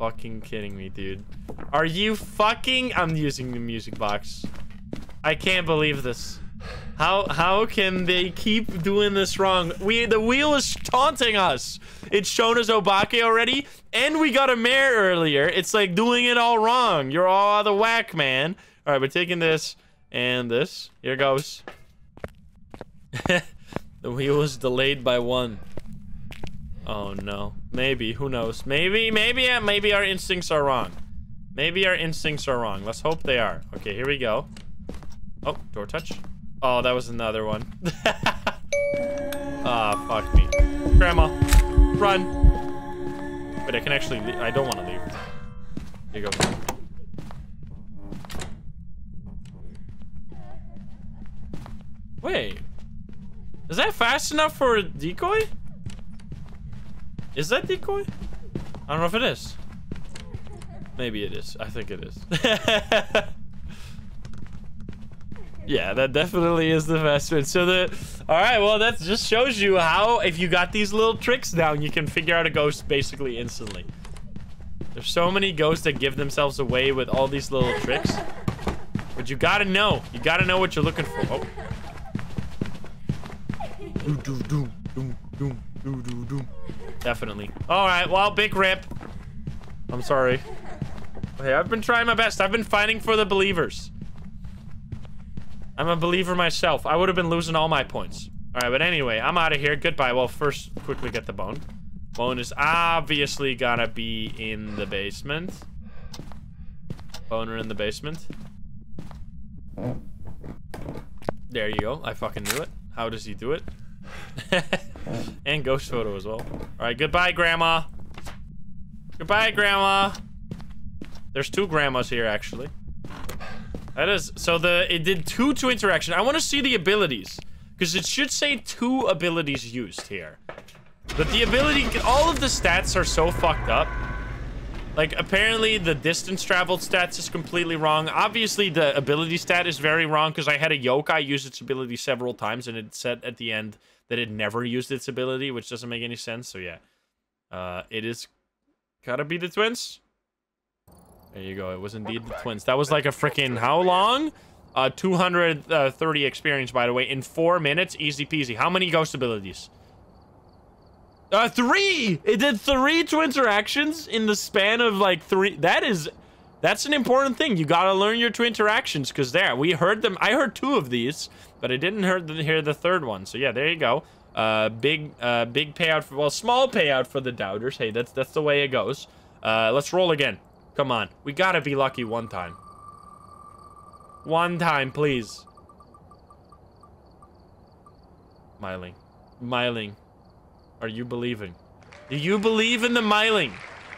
Fucking kidding me, dude? Are you fucking... I'm using the music box. I can't believe this. How how can they keep doing this wrong? We The wheel is taunting us. It's shown us Obake already, and we got a mare earlier. It's like doing it all wrong. You're all out of whack, man. All right, we're taking this and this. Here goes. the wheel is delayed by one. Oh no. Maybe. Who knows? Maybe, maybe, uh, maybe our instincts are wrong. Maybe our instincts are wrong. Let's hope they are. Okay, here we go. Oh, door touch. Oh, that was another one. Ah, oh, fuck me. Grandma, run. But I can actually I don't want to leave. Here you go. Wait. Is that fast enough for a decoy? Is that decoy? I don't know if it is. Maybe it is. I think it is. yeah, that definitely is the best one. So the, all right, well, that just shows you how, if you got these little tricks down, you can figure out a ghost basically instantly. There's so many ghosts that give themselves away with all these little tricks. But you gotta know. You gotta know what you're looking for. Oh. Doom, doom, doom, doom, doom, doom, doom. Definitely. All right, well, big rip. I'm sorry. Hey, I've been trying my best. I've been fighting for the believers. I'm a believer myself. I would have been losing all my points. All right, but anyway, I'm out of here. Goodbye. Well, first, quickly get the bone. Bone is obviously gonna be in the basement. Boner in the basement. There you go. I fucking knew it. How does he do it? and ghost photo as well. All right, goodbye, Grandma. Goodbye, Grandma. There's two grandmas here, actually. That is, so the, it did two to interaction. I want to see the abilities. Because it should say two abilities used here. But the ability, all of the stats are so fucked up. Like, apparently the distance traveled stats is completely wrong. Obviously, the ability stat is very wrong because I had a yokai use its ability several times and it said at the end that it never used its ability, which doesn't make any sense. So, yeah. Uh, it is gotta be the twins. There you go. It was indeed the twins. That was like a freaking how long? Uh, 230 experience, by the way, in four minutes. Easy peasy. How many ghost abilities? Uh, three! It did three to interactions in the span of like three. That is, that's an important thing. You gotta learn your two interactions because there, we heard them. I heard two of these, but I didn't hear the, hear the third one. So yeah, there you go. Uh, big, uh, big payout for, well, small payout for the doubters. Hey, that's, that's the way it goes. Uh, let's roll again. Come on. We gotta be lucky one time. One time, please. Myling, myling, Are you believing? Do you believe in the myling?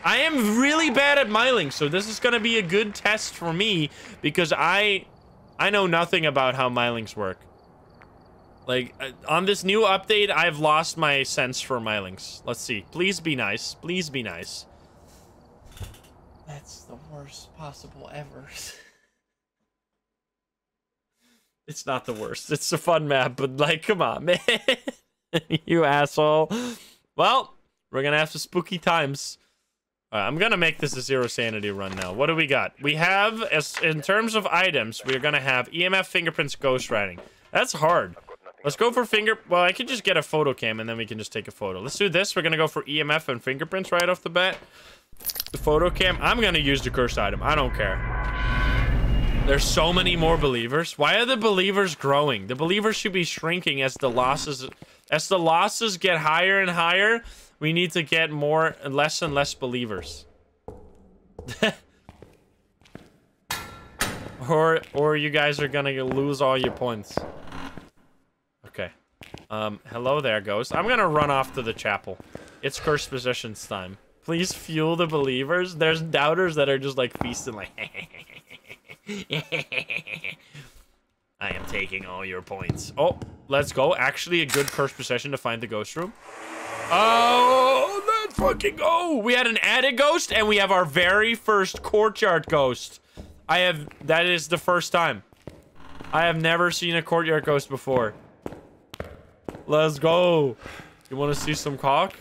I am really bad at Mylings, so this is gonna be a good test for me because I I know nothing about how Mylings work. Like, uh, on this new update, I've lost my sense for Mylings. Let's see. Please be nice. Please be nice. That's the worst possible ever. it's not the worst. It's a fun map, but like, come on, man. you asshole. Well, we're gonna have some spooky times. I'm gonna make this a zero sanity run now. What do we got? We have, as in terms of items, we're gonna have EMF, fingerprints, ghost writing. That's hard. Let's go for finger... Well, I could just get a photo cam and then we can just take a photo. Let's do this. We're gonna go for EMF and fingerprints right off the bat. The photo cam. I'm gonna use the cursed item. I don't care. There's so many more believers. Why are the believers growing? The believers should be shrinking as the losses... As the losses get higher and higher, we need to get more and less and less believers. or or you guys are gonna lose all your points. Um, hello there, ghost. I'm gonna run off to the chapel. It's cursed possessions time. Please fuel the believers. There's doubters that are just like feasting like I am taking all your points. Oh, let's go. Actually, a good cursed possession to find the ghost room. Oh, let's fucking go. We had an added ghost, and we have our very first courtyard ghost. I have, that is the first time. I have never seen a courtyard ghost before. Let's go. You want to see some cock?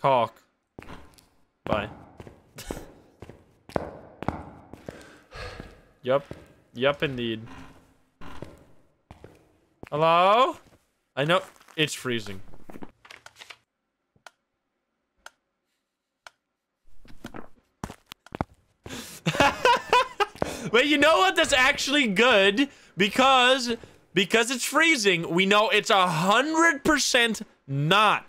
Cock. Bye. Yup. Yup, indeed. Hello? I know it's freezing. But you know what? That's actually good because because it's freezing. We know it's a hundred percent not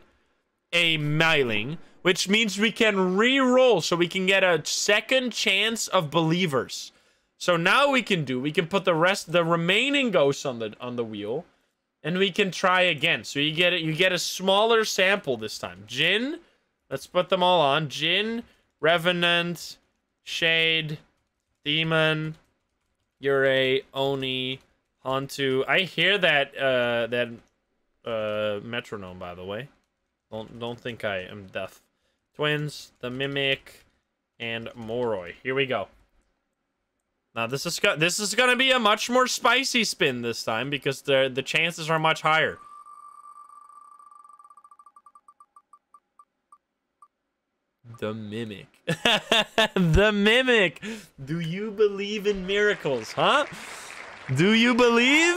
a myling, which means we can re-roll so we can get a second chance of believers. So now we can do, we can put the rest, the remaining ghosts on the on the wheel, and we can try again. So you get it, you get a smaller sample this time. Jinn, let's put them all on. Jinn, Revenant, Shade, Demon, Yurei, Oni, Hantu. I hear that uh that uh metronome by the way. Don't don't think I am deaf. Twins, the Mimic, and Moroi. Here we go. Now this is this is gonna be a much more spicy spin this time because the the chances are much higher. The Mimic. the Mimic. Do you believe in miracles, huh? Do you believe?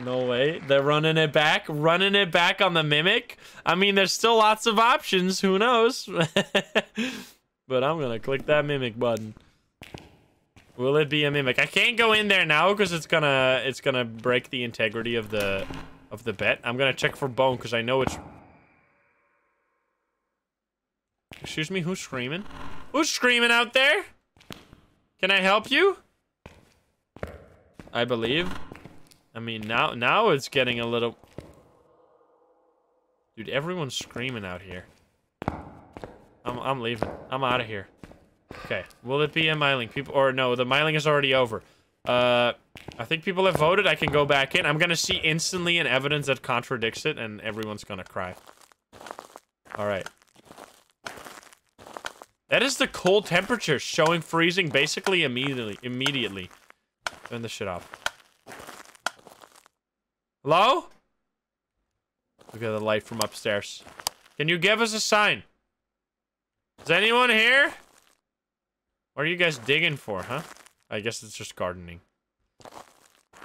No way. They're running it back. Running it back on the Mimic. I mean, there's still lots of options. Who knows? but I'm going to click that Mimic button. Will it be a mimic? I can't go in there now because it's gonna it's gonna break the integrity of the of the bet. I'm gonna check for bone because I know it's. Excuse me, who's screaming? Who's screaming out there? Can I help you? I believe. I mean, now now it's getting a little. Dude, everyone's screaming out here. I'm I'm leaving. I'm out of here. Okay. Will it be a myling? People or no, the myling is already over. Uh I think people have voted. I can go back in. I'm gonna see instantly an evidence that contradicts it, and everyone's gonna cry. Alright. That is the cold temperature showing freezing basically immediately immediately. Turn the shit off. Hello? Look at the light from upstairs. Can you give us a sign? Is anyone here? What are you guys digging for, huh? I guess it's just gardening.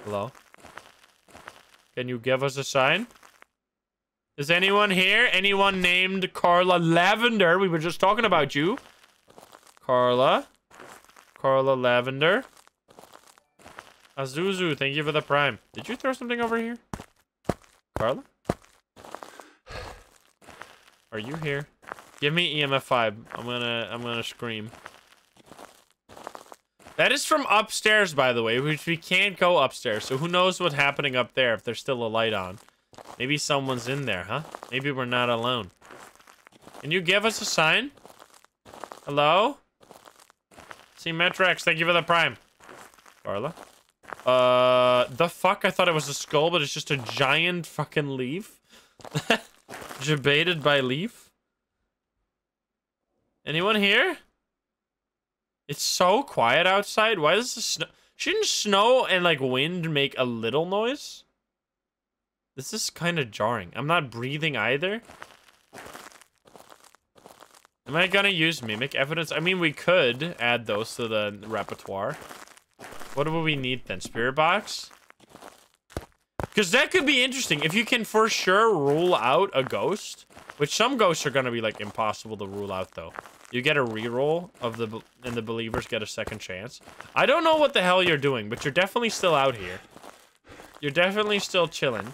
Hello? Can you give us a sign? Is anyone here? Anyone named Carla Lavender? We were just talking about you. Carla. Carla Lavender. Azuzu, thank you for the prime. Did you throw something over here? Carla? Are you here? Give me EMF 5. I'm gonna I'm gonna scream. That is from upstairs, by the way, which we can't go upstairs. So who knows what's happening up there if there's still a light on. Maybe someone's in there, huh? Maybe we're not alone. Can you give us a sign? Hello? See Metrex, thank you for the prime. Carla? Uh, the fuck? I thought it was a skull, but it's just a giant fucking leaf. Debated by leaf. Anyone here? It's so quiet outside. Why does the snow... Shouldn't snow and, like, wind make a little noise? This is kind of jarring. I'm not breathing either. Am I gonna use mimic evidence? I mean, we could add those to the repertoire. What do we need then? Spirit box? Because that could be interesting. If you can for sure rule out a ghost, which some ghosts are gonna be, like, impossible to rule out, though. You get a reroll of the and the believers get a second chance. I don't know what the hell you're doing, but you're definitely still out here. You're definitely still chilling.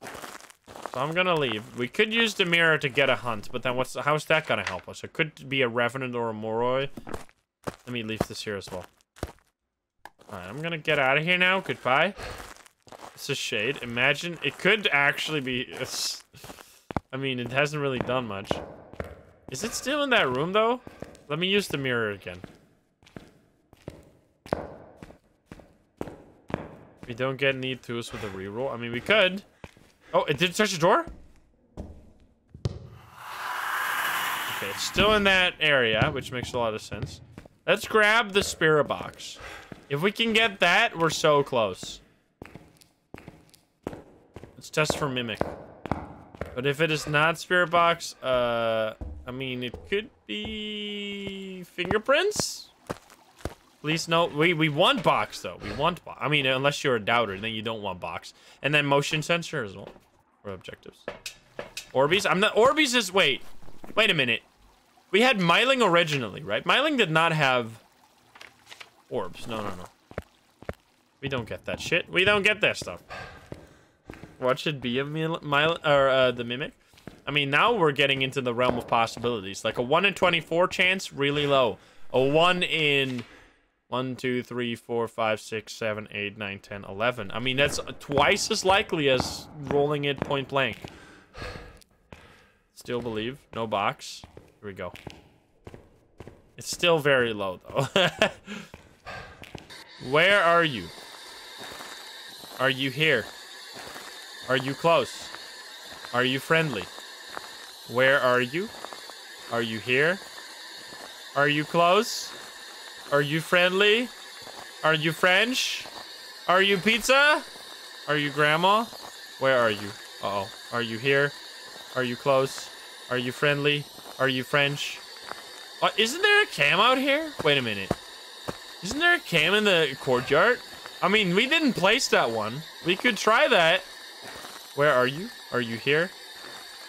So I'm gonna leave. We could use the mirror to get a hunt, but then what's how's that gonna help us? It could be a revenant or a moroi. Let me leave this here as well. I'm gonna get out of here now. Goodbye. It's a shade. Imagine it could actually be. I mean, it hasn't really done much. Is it still in that room, though? Let me use the mirror again. We don't get need tools with a reroll. I mean, we could. Oh, it did touch the door? Okay, it's still in that area, which makes a lot of sense. Let's grab the spirit box. If we can get that, we're so close. Let's test for mimic. But if it is not spirit box, uh... I mean, it could be fingerprints. Please no. We we want box though. We want box. I mean, unless you're a doubter, then you don't want box. And then motion sensor as well for objectives. Orbeez. I'm not. Orbeez is. Wait. Wait a minute. We had Myling originally, right? Myling did not have orbs. No, no, no. We don't get that shit. We don't get that stuff. What should be a Myling or uh, the mimic? I mean, now we're getting into the realm of possibilities. Like a 1 in 24 chance, really low. A 1 in 1, 2, 3, 4, 5, 6, 7, 8, 9, 10, 11. I mean, that's twice as likely as rolling it point blank. Still believe. No box. Here we go. It's still very low, though. Where are you? Are you here? Are you close? Are you friendly? Where are you? Are you here? Are you close? Are you friendly? Are you French? Are you pizza? Are you grandma? Where are you? Uh oh Are you here? Are you close? Are you friendly? Are you French? Uh, isn't there a cam out here? Wait a minute. Isn't there a cam in the courtyard? I mean, we didn't place that one. We could try that. Where are you? Are you here?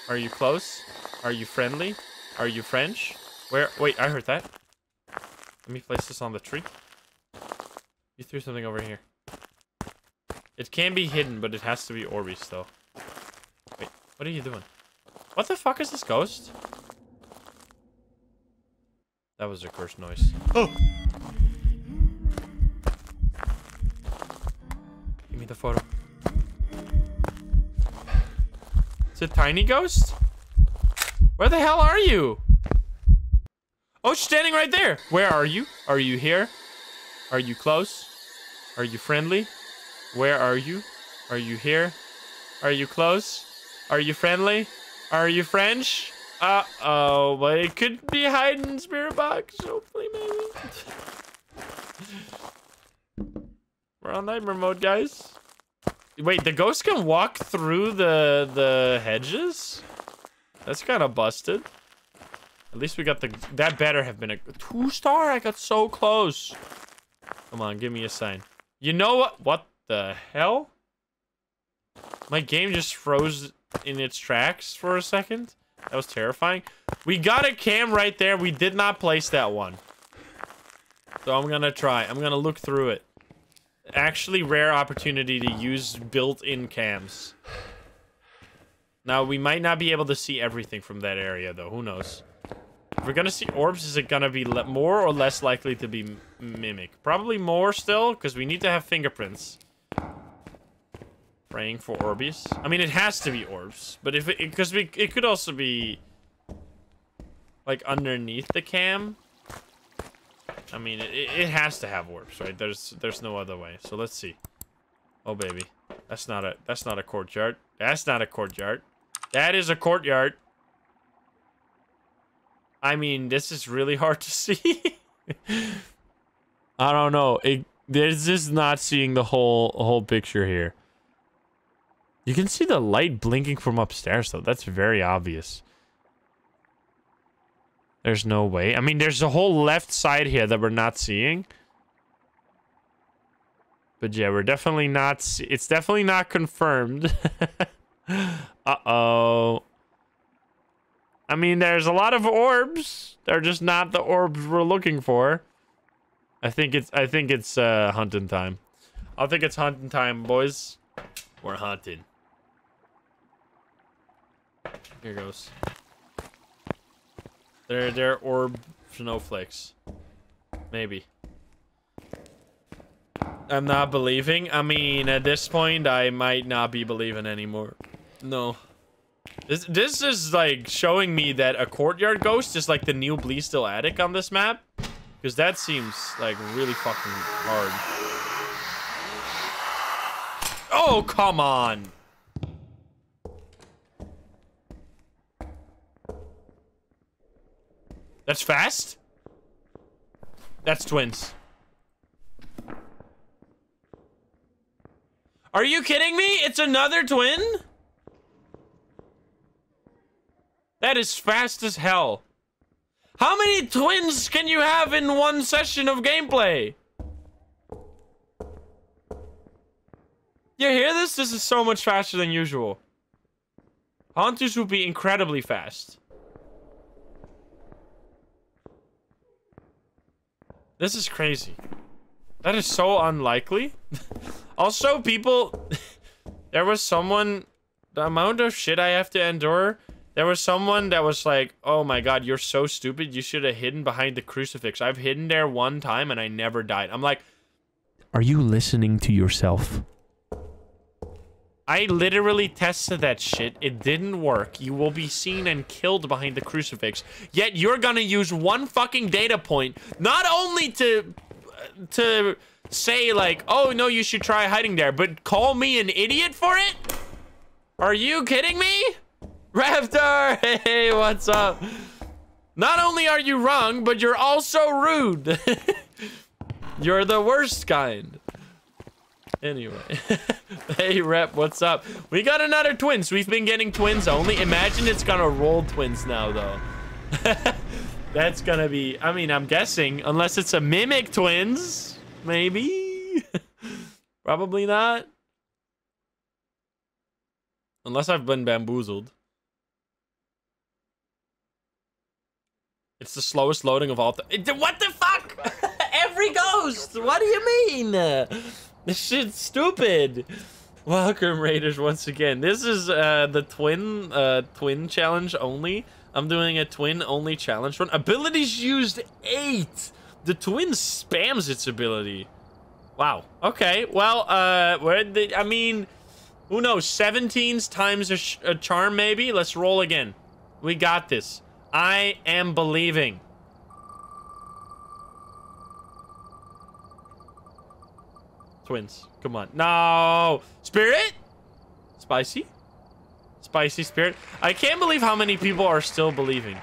Are you close? Are you friendly? Are you French? Where? Wait, I heard that. Let me place this on the tree. You threw something over here. It can be hidden, but it has to be Orbeez, though. Wait, what are you doing? What the fuck is this ghost? That was a curse noise. Oh! Give me the photo. It's a tiny ghost? Where the hell are you? Oh, she's standing right there. Where are you? Are you here? Are you close? Are you friendly? Where are you? Are you here? Are you close? Are you friendly? Are you French? Uh-oh, but it could be hiding in spirit box, hopefully, maybe. We're on nightmare mode, guys. Wait, the ghost can walk through the the hedges? That's kind of busted. At least we got the... That better have been a two star. I got so close. Come on, give me a sign. You know what? What the hell? My game just froze in its tracks for a second. That was terrifying. We got a cam right there. We did not place that one. So I'm gonna try. I'm gonna look through it. Actually rare opportunity to use built-in cams. Now, we might not be able to see everything from that area, though. Who knows? If we're gonna see orbs, is it gonna be more or less likely to be mimic? Probably more still, because we need to have fingerprints. Praying for Orbeez. I mean, it has to be orbs, but if it, because we, it could also be like underneath the cam. I mean, it, it has to have orbs, right? There's, there's no other way. So let's see. Oh baby, that's not a, that's not a courtyard. That's not a courtyard. That is a courtyard. I mean, this is really hard to see. I don't know. It, there's just not seeing the whole whole picture here. You can see the light blinking from upstairs, though. That's very obvious. There's no way. I mean, there's a whole left side here that we're not seeing. But yeah, we're definitely not... It's definitely not confirmed. Uh-oh. I mean, there's a lot of orbs. They're just not the orbs we're looking for. I think it's I think it's uh hunting time. I think it's hunting time, boys. We're hunting. Here goes. They're they're orb snowflakes. Maybe. I'm not believing. I mean, at this point, I might not be believing anymore. No. This, this is like showing me that a courtyard ghost is like the new Bleasdale attic on this map. Because that seems like really fucking hard. Oh, come on. That's fast? That's twins. Are you kidding me? It's another twin? That is fast as hell. How many twins can you have in one session of gameplay? You hear this? This is so much faster than usual. Hunters would be incredibly fast. This is crazy. That is so unlikely. also, people... there was someone... The amount of shit I have to endure there was someone that was like, oh my god, you're so stupid. You should have hidden behind the crucifix. I've hidden there one time and I never died. I'm like, are you listening to yourself? I literally tested that shit. It didn't work. You will be seen and killed behind the crucifix. Yet you're gonna use one fucking data point, not only to, to say like, oh no, you should try hiding there, but call me an idiot for it? Are you kidding me? Raptor! Hey, what's up? Not only are you wrong, but you're also rude. you're the worst kind. Anyway. hey, Rep, what's up? We got another twins. We've been getting twins only. Imagine it's gonna roll twins now, though. That's gonna be... I mean, I'm guessing. Unless it's a mimic twins. Maybe. Probably not. Unless I've been bamboozled. It's the slowest loading of all. Th what the fuck? every ghost. What do you mean? This shit's stupid. Welcome Raiders once again. This is uh, the twin uh, twin challenge only. I'm doing a twin only challenge run. Abilities used eight. The twin spams its ability. Wow. Okay. Well, uh, where the, I mean, who knows? 17s times a, a charm, maybe? Let's roll again. We got this. I am believing. Twins. Come on. No! Spirit? Spicy? Spicy spirit? I can't believe how many people are still believing.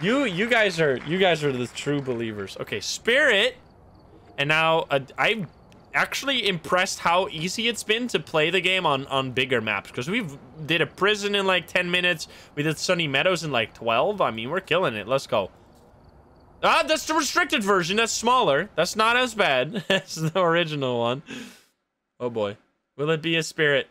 You you guys are you guys are the true believers. Okay, spirit. And now uh, I'm actually impressed how easy it's been to play the game on on bigger maps because we've did a prison in like 10 minutes. We did Sunny Meadows in like 12. I mean, we're killing it. Let's go. Ah, that's the restricted version. That's smaller. That's not as bad as the original one. Oh boy. Will it be a spirit?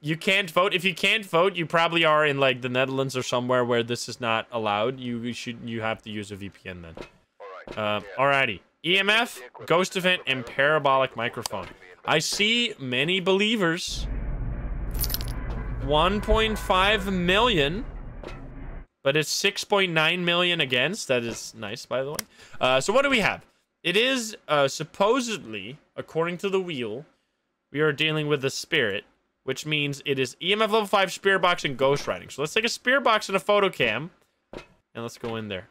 You can't vote. If you can't vote, you probably are in like the Netherlands or somewhere where this is not allowed. You should you have to use a VPN then. Uh, alrighty. EMF, ghost event, and parabolic microphone. I see many believers. 1.5 million. But it's 6.9 million against. That is nice, by the way. Uh, so what do we have? It is uh, supposedly, according to the wheel, we are dealing with the spirit, which means it is EMF level 5 spirit box and ghost writing. So let's take a spirit box and a photo cam, and let's go in there.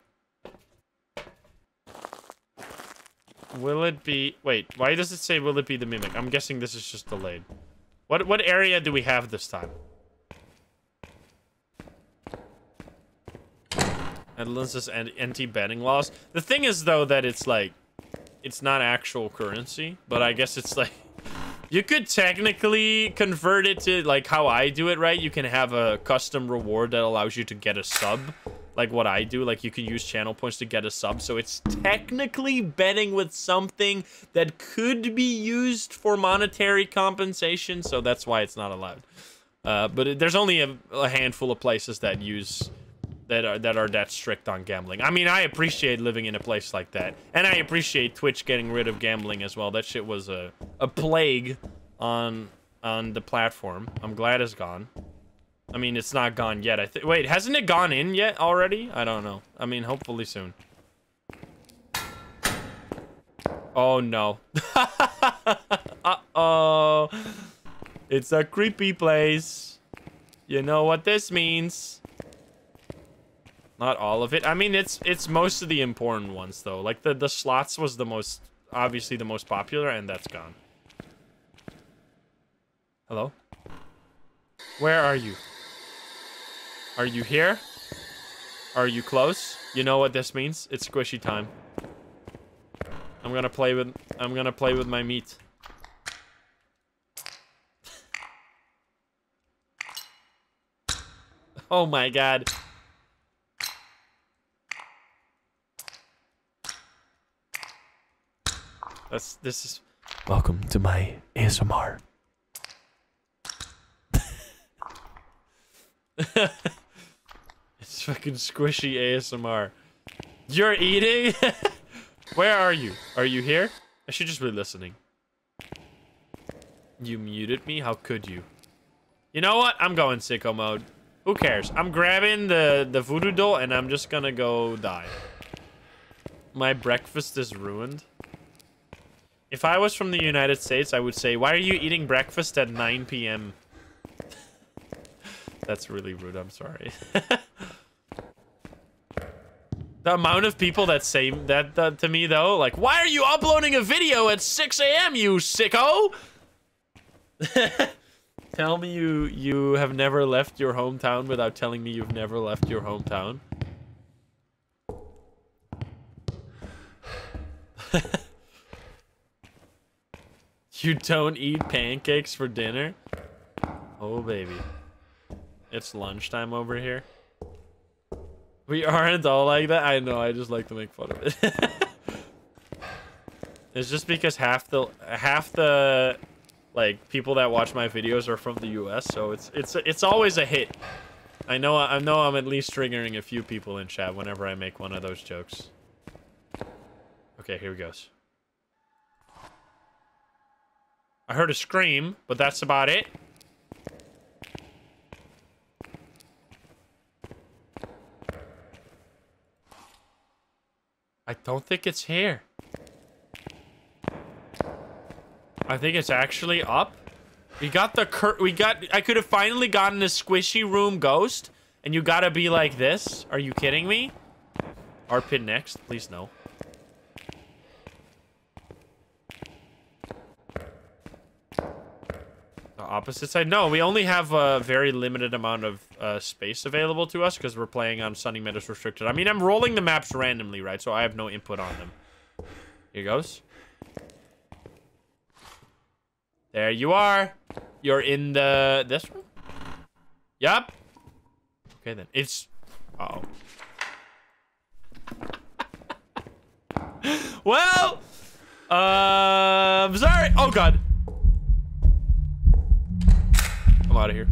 Will it be... Wait, why does it say will it be the Mimic? I'm guessing this is just delayed. What, what area do we have this time? Netherlands and anti-betting laws. The thing is, though, that it's like... It's not actual currency, but I guess it's like... You could technically convert it to, like, how I do it, right? You can have a custom reward that allows you to get a sub like what I do. Like you can use channel points to get a sub. So it's technically betting with something that could be used for monetary compensation. So that's why it's not allowed. Uh, but it, there's only a, a, handful of places that use that are that are that strict on gambling. I mean, I appreciate living in a place like that, and I appreciate Twitch getting rid of gambling as well. That shit was a a plague on on the platform. I'm glad it's gone. I mean, it's not gone yet. I think. Wait, hasn't it gone in yet already? I don't know. I mean, hopefully soon. Oh no. Uh-oh. It's a creepy place. You know what this means. Not all of it. I mean, it's it's most of the important ones though. Like the the slots was the most obviously the most popular and that's gone. Hello? Where are you? Are you here? Are you close? You know what this means? It's squishy time. I'm gonna play with I'm gonna play with my meat. oh my god. That's this is Welcome to my ASMR. It's fucking squishy ASMR. You're eating? Where are you? Are you here? I should just be listening. You muted me? How could you? You know what? I'm going sicko mode. Who cares? I'm grabbing the, the voodoo doll and I'm just gonna go die. My breakfast is ruined. If I was from the United States, I would say, why are you eating breakfast at 9 p.m.? That's really rude, I'm sorry. The amount of people that say that, that to me, though, like, why are you uploading a video at 6 a.m., you sicko? Tell me you you have never left your hometown without telling me you've never left your hometown. you don't eat pancakes for dinner? Oh, baby. It's lunchtime over here. We aren't all like that. I know. I just like to make fun of it. it's just because half the half the like people that watch my videos are from the U.S. So it's it's it's always a hit. I know I know I'm at least triggering a few people in chat whenever I make one of those jokes. Okay, here he goes. I heard a scream, but that's about it. I don't think it's here. I think it's actually up. We got the cur- we got- I could have finally gotten a squishy room ghost, and you gotta be like this? Are you kidding me? Our pin next, please no. Opposite side? No, we only have a very limited amount of uh, space available to us because we're playing on Sunny Meadows Restricted. I mean, I'm rolling the maps randomly, right? So I have no input on them. Here goes. There you are. You're in the... This room? Yup. Okay, then. It's... Uh oh well... Uh, I'm sorry. Oh, God. I'm out of here.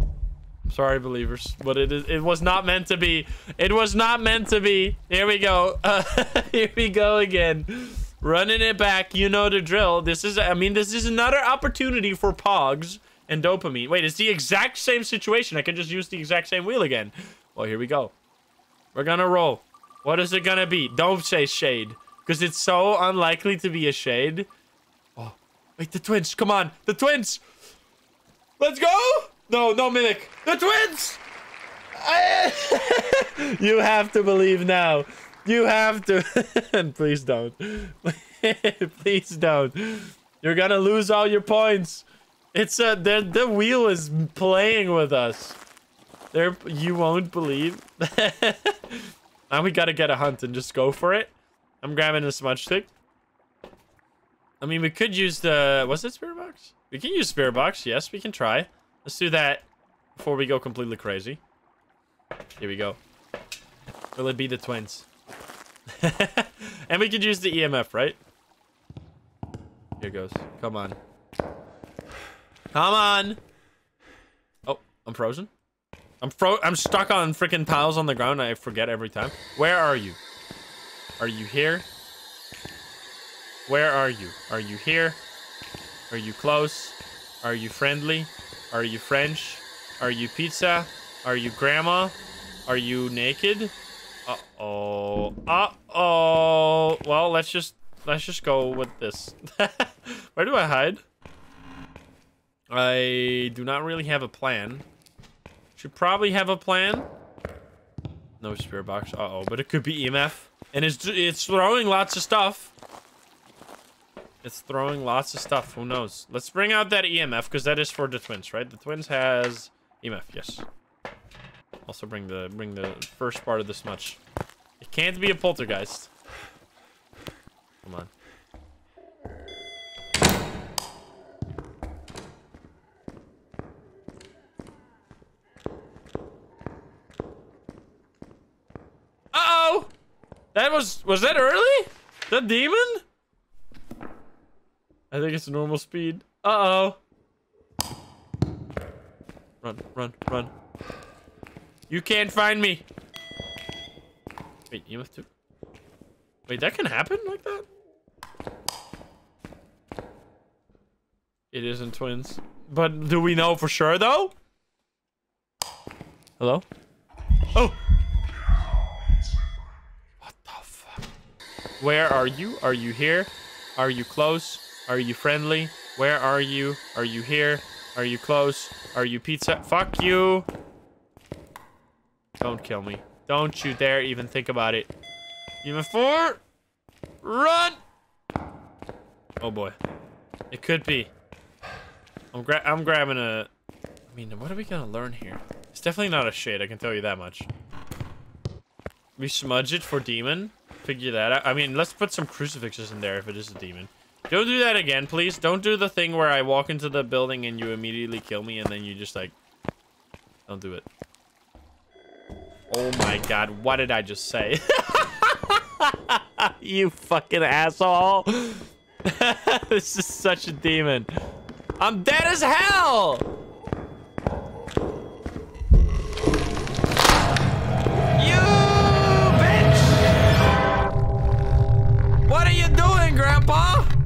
I'm sorry, believers, but it is. It was not meant to be. It was not meant to be. Here we go. Uh, here we go again. Running it back. You know the drill. This is. I mean, this is another opportunity for Pogs and dopamine. Wait, it's the exact same situation. I can just use the exact same wheel again. Well, here we go. We're gonna roll. What is it gonna be? Don't say shade, because it's so unlikely to be a shade. Oh, wait, the twins. Come on, the twins. Let's go! No, no mimic. The twins! You have to believe now. You have to. and please don't. please don't. You're gonna lose all your points. It's a the the wheel is playing with us. There, you won't believe. now we gotta get a hunt and just go for it. I'm grabbing a smudge stick. I mean, we could use the was it spirit box? We can use spirit box. Yes, we can try. Let's do that before we go completely crazy. Here we go. Will it be the twins? and we could use the EMF, right? Here goes. Come on. Come on. Oh, I'm frozen. I'm fro I'm stuck on freaking piles on the ground. I forget every time. Where are you? Are you here? Where are you? Are you here? Are you close? Are you friendly? Are you French? Are you pizza? Are you grandma? Are you naked? Uh-oh. Uh-oh. Well, let's just let's just go with this. Where do I hide? I do not really have a plan. Should probably have a plan. No spirit box. Uh-oh, but it could be EMF. And it's it's throwing lots of stuff. It's throwing lots of stuff. Who knows? Let's bring out that EMF because that is for the twins, right? The twins has EMF. Yes. Also bring the bring the first part of this much. It can't be a poltergeist. Come on. Uh-oh! That was... Was that early? The demon? I think it's normal speed. Uh-oh. Run, run, run. You can't find me. Wait, you have. Wait, that can happen like that? It isn't twins. But do we know for sure, though? Hello? Oh! What the fuck? Where are you? Are you here? Are you close? Are you friendly? Where are you? Are you here? Are you close? Are you pizza? Fuck you! Don't kill me. Don't you dare even think about it. Even four! Run! Oh boy. It could be. I'm, gra I'm grabbing a... I mean, what are we gonna learn here? It's definitely not a shade, I can tell you that much. We smudge it for demon. Figure that out. I mean, let's put some crucifixes in there if it is a demon. Don't do that again, please. Don't do the thing where I walk into the building and you immediately kill me and then you just like... Don't do it. Oh my god, what did I just say? you fucking asshole. this is such a demon. I'm dead as hell! You bitch!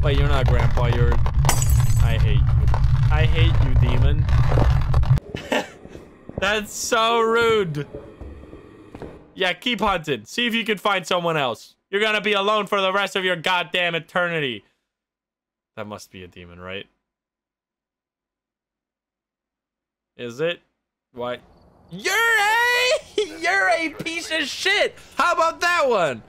Wait, you're not grandpa, you're... I hate you. I hate you, demon. That's so rude. Yeah, keep hunting. See if you can find someone else. You're gonna be alone for the rest of your goddamn eternity. That must be a demon, right? Is it? Why? You're a you're a piece of shit. How about that one?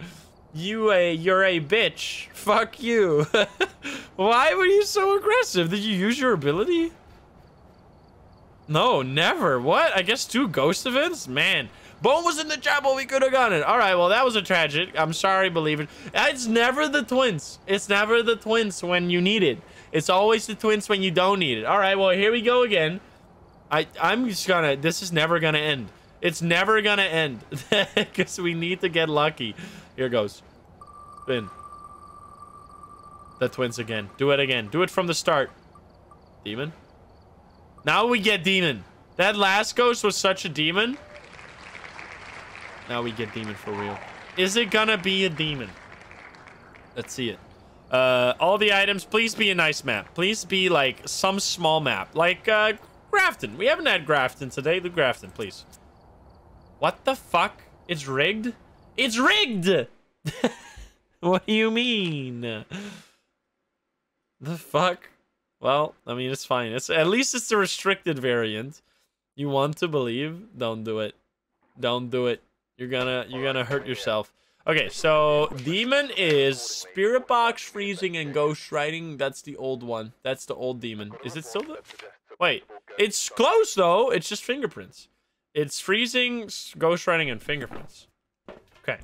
You a you're a bitch. Fuck you. Why were you so aggressive? Did you use your ability? No, never. What? I guess two ghost events? Man, Bone was in the chapel. We could have gotten it. All right, well, that was a tragic. I'm sorry, believe it. It's never the twins. It's never the twins when you need it. It's always the twins when you don't need it. All right, well, here we go again. I, I'm just gonna, this is never gonna end. It's never gonna end. Because we need to get lucky. Here goes. Spin. The twins again. Do it again. Do it from the start. Demon. Now we get demon. That last ghost was such a demon. Now we get demon for real. Is it gonna be a demon? Let's see it. Uh, all the items, please be a nice map. Please be like some small map. Like, uh, Grafton. We haven't had Grafton today. The Grafton, please. What the fuck? It's rigged? It's rigged! what do you mean? The fuck? Well, I mean, it's fine. It's At least it's the restricted variant. You want to believe? Don't do it. Don't do it. You're gonna you're gonna hurt yourself. Okay, so demon is spirit box freezing and ghost writing. That's the old one. That's the old demon. Is it still the? Wait, it's close though. It's just fingerprints. It's freezing, ghost writing, and fingerprints. Okay.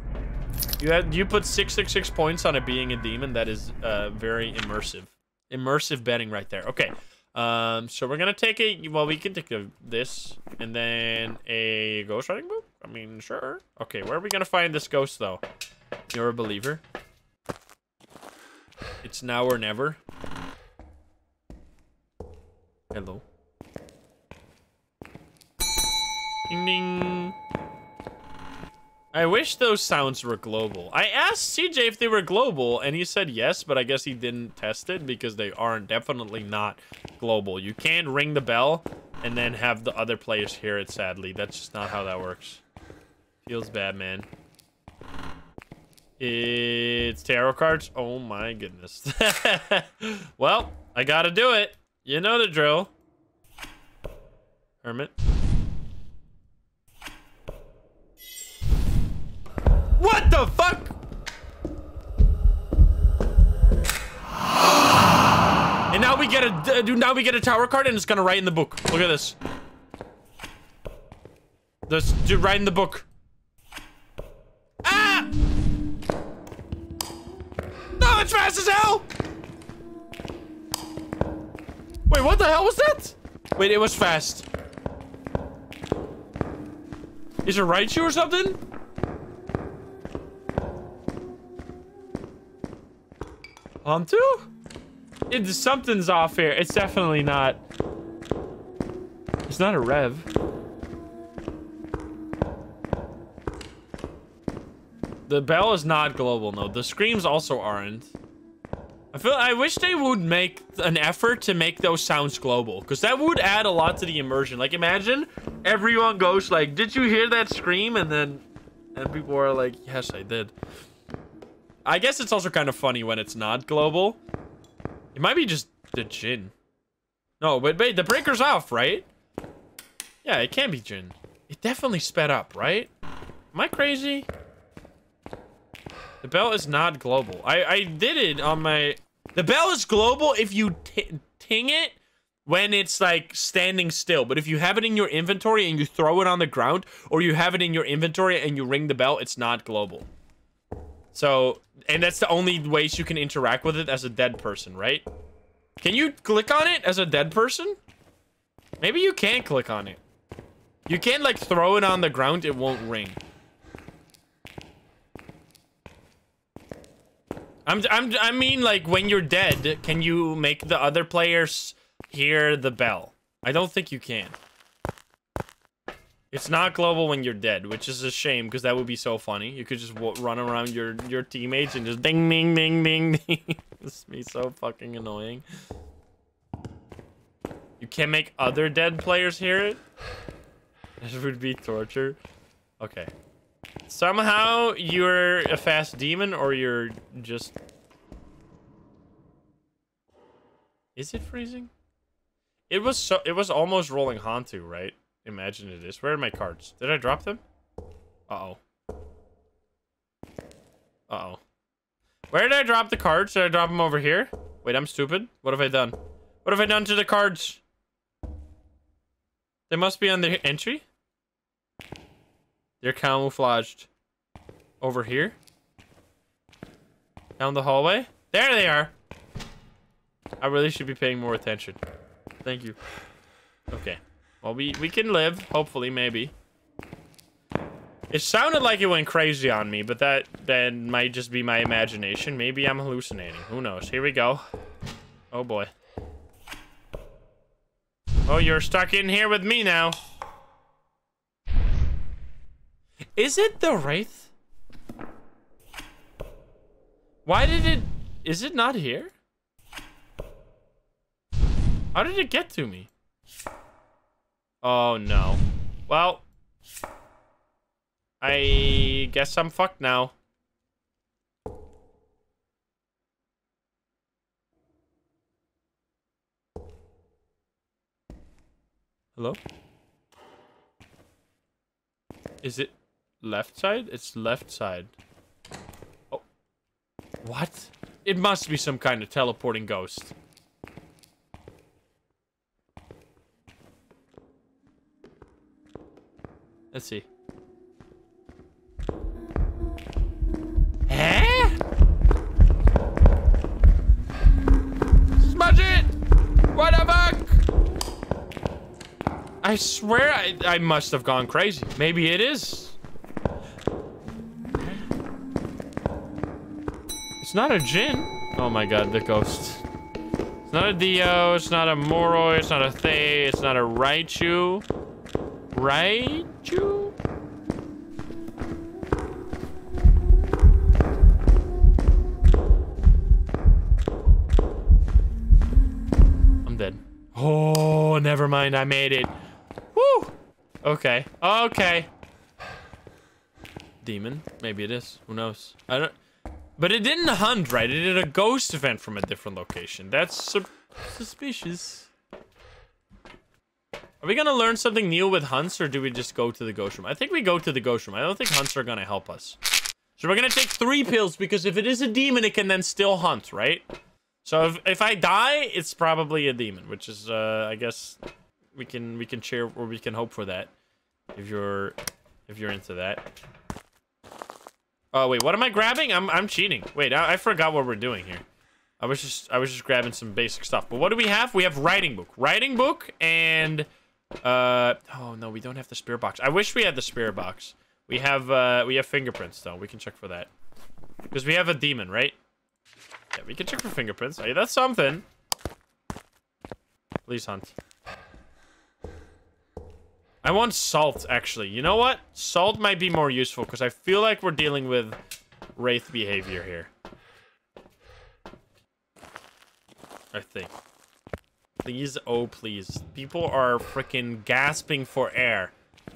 You had you put six six six points on it being a demon. That is uh very immersive. Immersive betting right there. Okay. Um, so we're gonna take a well, we can take a, this and then a ghost writing book. I mean, sure. Okay, where are we gonna find this ghost though? You're a believer. It's now or never. Hello. Ding ding. I wish those sounds were global. I asked CJ if they were global, and he said yes, but I guess he didn't test it because they aren't definitely not global. You can't ring the bell and then have the other players hear it, sadly. That's just not how that works. Feels bad, man. It's tarot cards? Oh my goodness. well, I gotta do it. You know the drill. Hermit. The fuck? and now we get a dude. Now we get a tower card, and it's gonna write in the book. Look at this. This dude write in the book. Ah! No, it's fast as hell. Wait, what the hell was that? Wait, it was fast. Is it Raiju or something? Onto? It's something's off here. It's definitely not. It's not a rev. The bell is not global, no. The screams also aren't. I feel I wish they would make an effort to make those sounds global because that would add a lot to the immersion. Like imagine everyone goes like, "Did you hear that scream?" and then and people are like, "Yes, I did." I guess it's also kind of funny when it's not global. It might be just the Jinn. No, but wait, the breaker's off, right? Yeah, it can be Jinn. It definitely sped up, right? Am I crazy? The bell is not global. I, I did it on my... The bell is global if you ting it when it's like standing still. But if you have it in your inventory and you throw it on the ground, or you have it in your inventory and you ring the bell, it's not global. So, and that's the only ways you can interact with it as a dead person, right? Can you click on it as a dead person? Maybe you can't click on it. You can't like throw it on the ground, it won't ring. I'm, I'm, I mean like when you're dead, can you make the other players hear the bell? I don't think you can. It's not global when you're dead, which is a shame because that would be so funny. You could just run around your your teammates and just ding ding ding ding ding. this is me so fucking annoying. You can't make other dead players hear it? This would be torture. Okay. Somehow you're a fast demon or you're just... Is it freezing? It was so it was almost rolling Hantu, right? Imagine it is. Where are my cards? Did I drop them? Uh-oh. Uh-oh. Where did I drop the cards? Did I drop them over here? Wait, I'm stupid. What have I done? What have I done to the cards? They must be on the entry? They're camouflaged. Over here? Down the hallway? There they are! I really should be paying more attention. Thank you. Okay. Well, we, we can live. Hopefully, maybe. It sounded like it went crazy on me, but that, that might just be my imagination. Maybe I'm hallucinating. Who knows? Here we go. Oh, boy. Oh, you're stuck in here with me now. Is it the Wraith? Why did it... Is it not here? How did it get to me? Oh, no. Well... I guess I'm fucked now. Hello? Is it left side? It's left side. Oh. What? It must be some kind of teleporting ghost. Let's see. Smudge it! What the fuck? I swear I, I must have gone crazy. Maybe it is. It's not a Jinn. Oh my god, the ghost. It's not a Dio, it's not a Moroi, it's not a Thaye, it's not a Raiju. Raiju? I'm dead. Oh, never mind, I made it. Woo! Okay, okay. Demon? Maybe it is. Who knows? I don't... But it didn't hunt, right? It did a ghost event from a different location. That's su suspicious. Are we gonna learn something new with hunts, or do we just go to the ghost room? I think we go to the ghost room. I don't think hunts are gonna help us. So we're gonna take three pills, because if it is a demon, it can then still hunt, right? So if, if I die, it's probably a demon, which is, uh, I guess, we can we can cheer or we can hope for that, if you're if you're into that. Oh wait, what am I grabbing? I'm I'm cheating. Wait, I, I forgot what we're doing here. I was just I was just grabbing some basic stuff. But what do we have? We have writing book, writing book, and uh oh no, we don't have the spirit box. I wish we had the spirit box. We have uh we have fingerprints though. We can check for that because we have a demon, right? Yeah, we can check for fingerprints. Hey, that's something. Please hunt. I want salt, actually. You know what? Salt might be more useful, because I feel like we're dealing with Wraith behavior here. I think. Please, oh please. People are freaking gasping for air.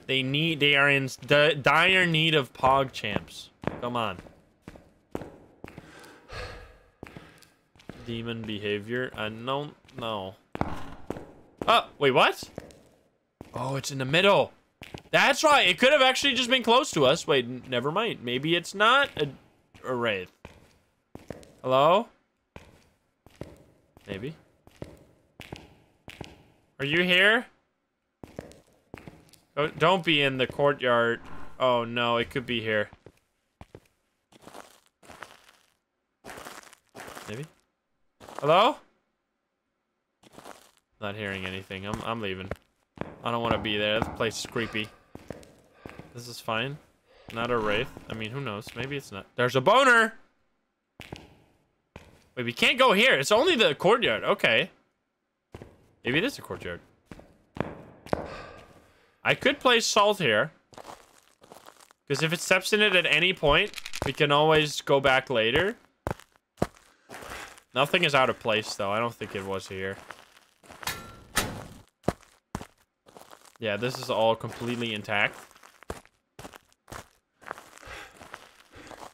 They need, they are in dire need of pog champs. Come on. Demon behavior. I don't know. Oh, wait, what? Oh, it's in the middle. That's right. It could have actually just been close to us. Wait, never mind. Maybe it's not a, a wraith. Hello? Maybe. Are you here? Oh, don't be in the courtyard. Oh no, it could be here. Maybe? Hello? Not hearing anything. I'm I'm leaving. I don't want to be there. This place is creepy. This is fine. Not a wraith. I mean, who knows? Maybe it's not. There's a boner! Wait, we can't go here. It's only the courtyard. Okay. Maybe it is a courtyard. I could place salt here. Because if it steps in it at any point, we can always go back later. Nothing is out of place, though. I don't think it was here. Yeah, this is all completely intact.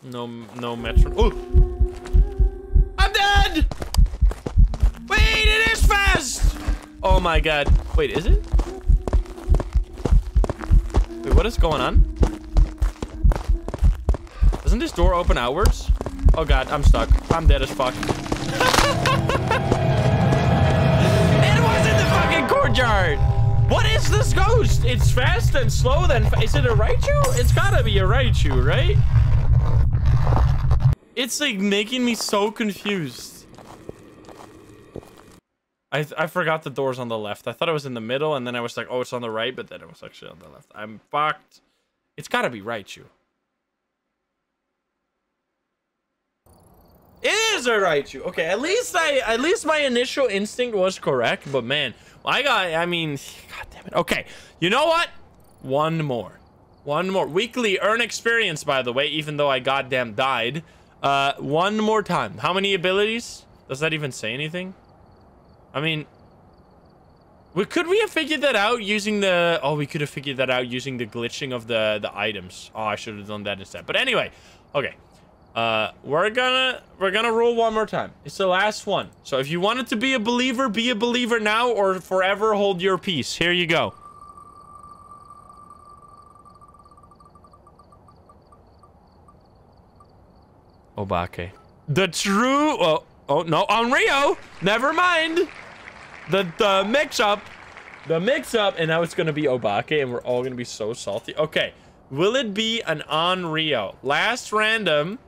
No, no metro. Oh! I'm dead! Wait, it is fast! Oh my god. Wait, is it? Wait, what is going on? Doesn't this door open outwards? Oh god, I'm stuck. I'm dead as fuck. it was in the fucking courtyard! What is this ghost? It's fast and slow then. Is it a Raiju? It's gotta be a Raiju, right? It's like making me so confused. I, I forgot the door's on the left. I thought it was in the middle, and then I was like, oh, it's on the right, but then it was actually on the left. I'm fucked. It's gotta be Raiju. It is a Raiju. Okay, at least I, at least my initial instinct was correct, but man, I got, I mean, god damn it. Okay, you know what? One more. One more. Weekly earn experience, by the way, even though I goddamn died. Uh, one more time. How many abilities? Does that even say anything? I mean, we, could we have figured that out using the... Oh, we could have figured that out using the glitching of the, the items. Oh, I should have done that instead. But anyway, okay. Uh, we're gonna we're gonna roll one more time. It's the last one. So if you wanted to be a believer, be a believer now or forever hold your peace. Here you go. Obake. The true... Oh, oh no. Onryo! Never mind. The, the mix-up. The mix-up. And now it's going to be Obake, and we're all going to be so salty. Okay. Will it be an Onryo? Last random.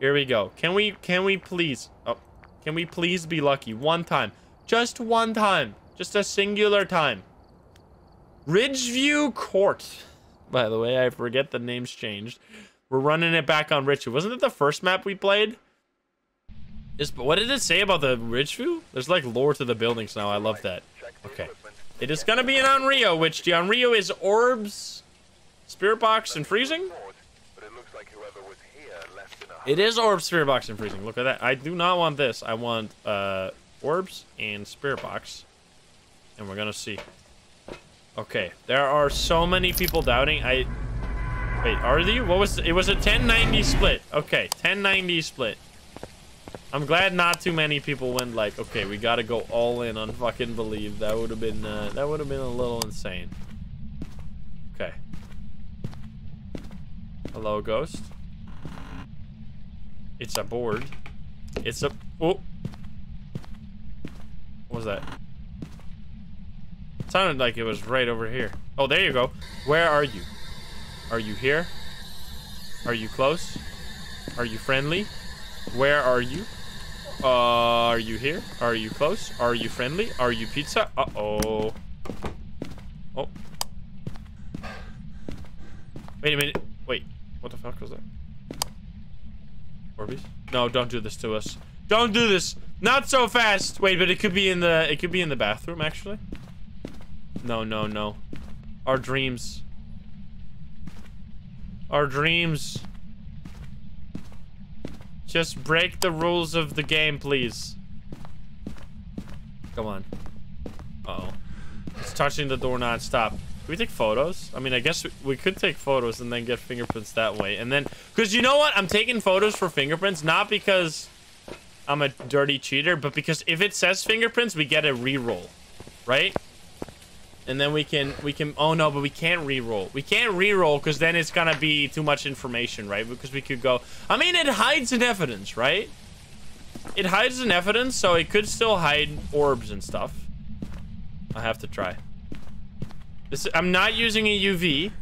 Here we go. Can we, can we please... Oh, can we please be lucky? One time. Just one time. Just a singular time. Ridgeview Court. By the way, I forget the name's changed. We're running it back on Ridgeview. Wasn't it the first map we played? Is, what did it say about the Ridgeview? There's like lore to the buildings now. I love that. Okay. It is to be an Onryo, which the Onryo is Orbs, Spirit Box, and Freezing? It is Orbs, Spirit Box, and Freezing. Look at that. I do not want this. I want uh, Orbs and Spirit Box. And we're to see. Okay. There are so many people doubting. I Wait, are you? What was it? Was a 1090 split. Okay, 1090 split. I'm glad not too many people went like, okay, we gotta go all in on fucking believe. That would have been uh, that would have been a little insane. Okay. Hello, ghost. It's a board. It's a oh. What was that? It sounded like it was right over here. Oh, there you go. Where are you? Are you here? Are you close? Are you friendly? Where are you? Uh, are you here? Are you close? Are you friendly? Are you pizza? Uh-oh. Oh. Wait a minute. Wait. What the fuck was that? Orbeez? No, don't do this to us. Don't do this. Not so fast. Wait, but it could be in the it could be in the bathroom actually. No, no, no. Our dreams. Our dreams. Just break the rules of the game, please. Come on. Uh oh It's touching the door non-stop. Can we take photos? I mean, I guess we could take photos and then get fingerprints that way. And then... Because you know what? I'm taking photos for fingerprints, not because I'm a dirty cheater, but because if it says fingerprints, we get a reroll. Right? And then we can, we can, oh no, but we can't re-roll. We can't re-roll because then it's gonna be too much information, right? Because we could go, I mean, it hides an evidence, right? It hides an evidence, so it could still hide orbs and stuff. I have to try. This, I'm not using a UV.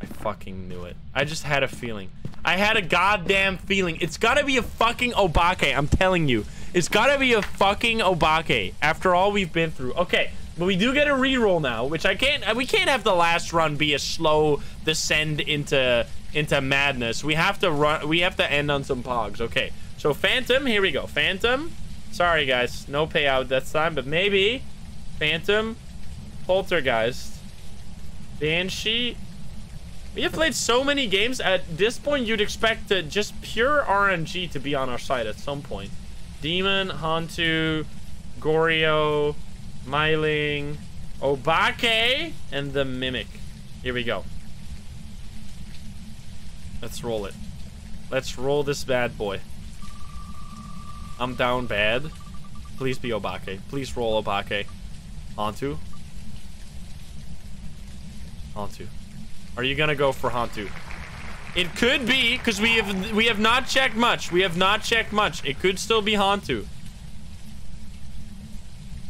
I fucking knew it. I just had a feeling. I had a goddamn feeling. It's gotta be a fucking Obake, I'm telling you. It's gotta be a fucking Obake after all we've been through. Okay, but we do get a reroll now, which I can't. We can't have the last run be a slow descend into into madness. We have to run. We have to end on some pogs. Okay, so Phantom. Here we go. Phantom. Sorry guys, no payout this time, but maybe Phantom, Poltergeist, Banshee, We have played so many games. At this point, you'd expect just pure RNG to be on our side at some point. Demon, Hantu, Goryo, Myling, Obake, and the Mimic. Here we go. Let's roll it. Let's roll this bad boy. I'm down bad. Please be Obake. Please roll Obake. Hantu. Hantu. Are you gonna go for Hantu? It could be, because we have we have not checked much. We have not checked much. It could still be Hantu.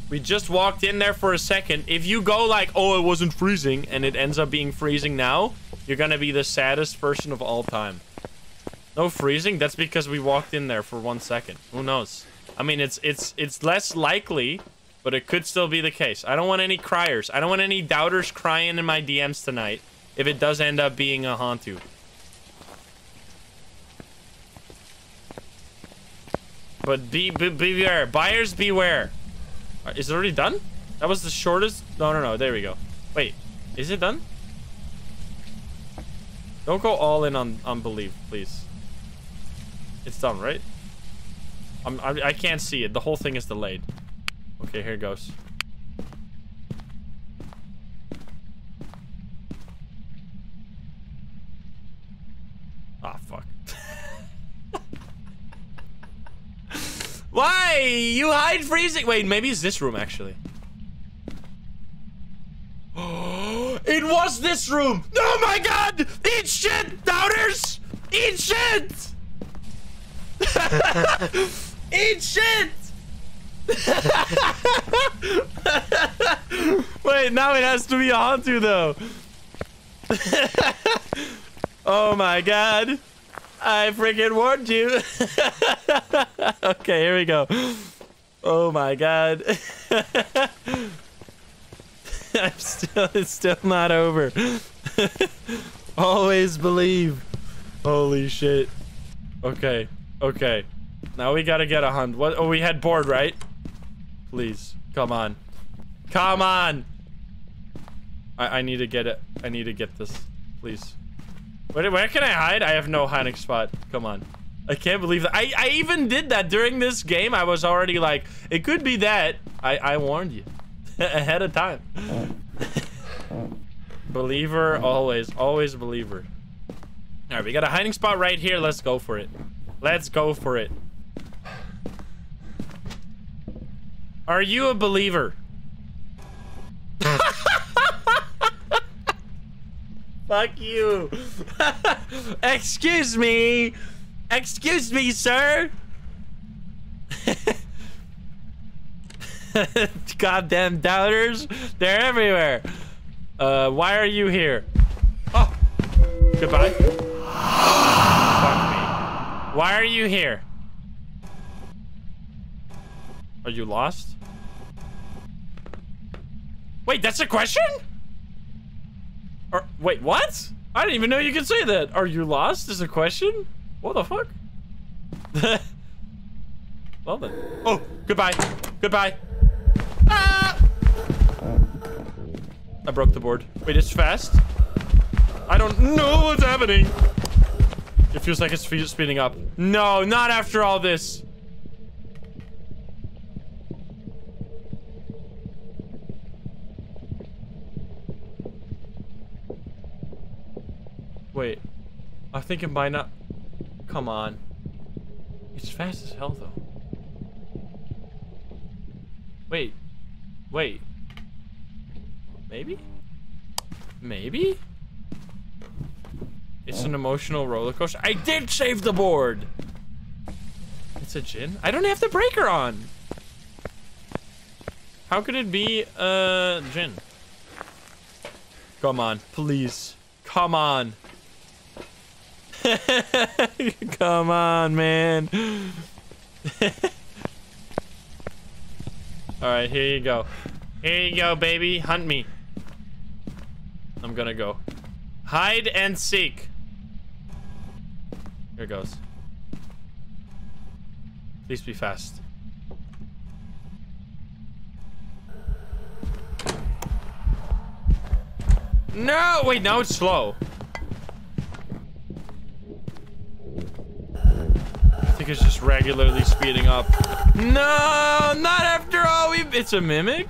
We just walked in there for a second. If you go like, oh, it wasn't freezing, and it ends up being freezing now, you're gonna be the saddest person of all time. No freezing? That's because we walked in there for one second. Who knows? I mean, it's it's it's less likely, but it could still be the case. I don't want any criers. I don't want any doubters crying in my DMs tonight if it does end up being a Hantu. But be, be beware. Buyers beware. Uh, is it already done? That was the shortest. No, no, no. There we go. Wait. Is it done? Don't go all in on, believe, please. It's done, right? I'm, I, I can't see it. The whole thing is delayed. Okay, here it goes. Ah, fuck. Why? You hide freezing. Wait, maybe it's this room, actually. it was this room. Oh my god! Eat shit, doubters! Eat shit! Eat shit! Wait, now it has to be a Hantu, though. oh my god. I freaking warned you. okay, here we go. Oh my god. I'm still, it's still not over. Always believe. Holy shit. Okay, okay. Now we gotta get a hunt. What? Oh, we had board, right? Please, come on. Come on! I, I need to get it. I need to get this. Please. Where, where can I hide? I have no hiding spot. Come on. I can't believe that. I, I even did that during this game. I was already like, it could be that. I, I warned you. Ahead of time. believer, always. Always believer. Alright, we got a hiding spot right here. Let's go for it. Let's go for it. Are you a believer? Fuck you. Excuse me. Excuse me, sir. Goddamn doubters. They're everywhere. Uh, why are you here? Oh. Goodbye. Fuck me. Why are you here? Are you lost? Wait, that's a question? Or, wait, what? I didn't even know you could say that. Are you lost is a question? What the fuck? well then. Oh, goodbye. Goodbye. Ah! I broke the board. Wait, it's fast? I don't know what's happening. It feels like it's speeding up. No, not after all this. Wait. I think it might not... Come on. It's fast as hell, though. Wait. Wait. Maybe? Maybe? It's an emotional roller coaster. I did save the board! It's a Jinn? I don't have the breaker on! How could it be a Jinn? Come on, please. Come on. Come on, man. Alright, here you go. Here you go, baby. Hunt me. I'm gonna go. Hide and seek. Here goes. Please be fast. No! Wait, now it's slow. Think it's just regularly speeding up. No, not after all we... It's a mimic?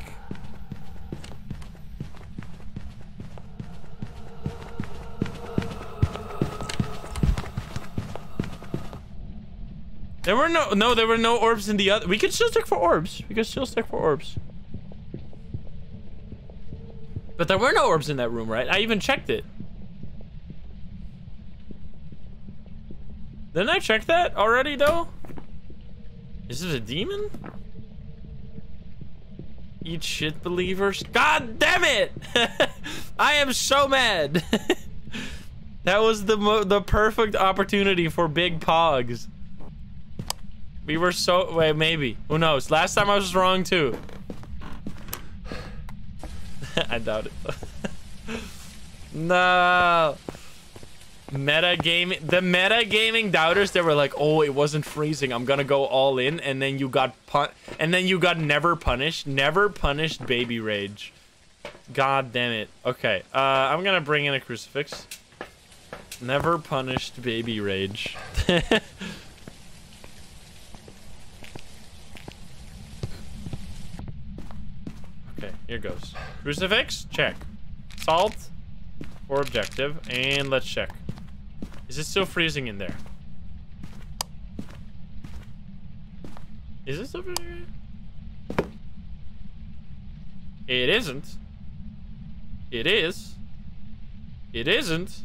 There were no... No, there were no orbs in the other... We could still stick for orbs. We could still stick for orbs. But there were no orbs in that room, right? I even checked it. Didn't I check that already, though? Is it a demon? Eat shit, believers. God damn it! I am so mad. that was the the perfect opportunity for big pogs. We were so... Wait, maybe. Who knows? Last time I was wrong, too. I doubt it. no meta gaming the meta gaming doubters they were like oh it wasn't freezing. I'm gonna go all in. And then you got pun and then you got never punished never punished baby rage. God damn it. Okay uh i'm gonna bring in a crucifix. Never punished baby rage. Okay here goes. Crucifix check. Salt or objective and let's check is it still freezing in there? Is it still freezing? It isn't. It is. It isn't.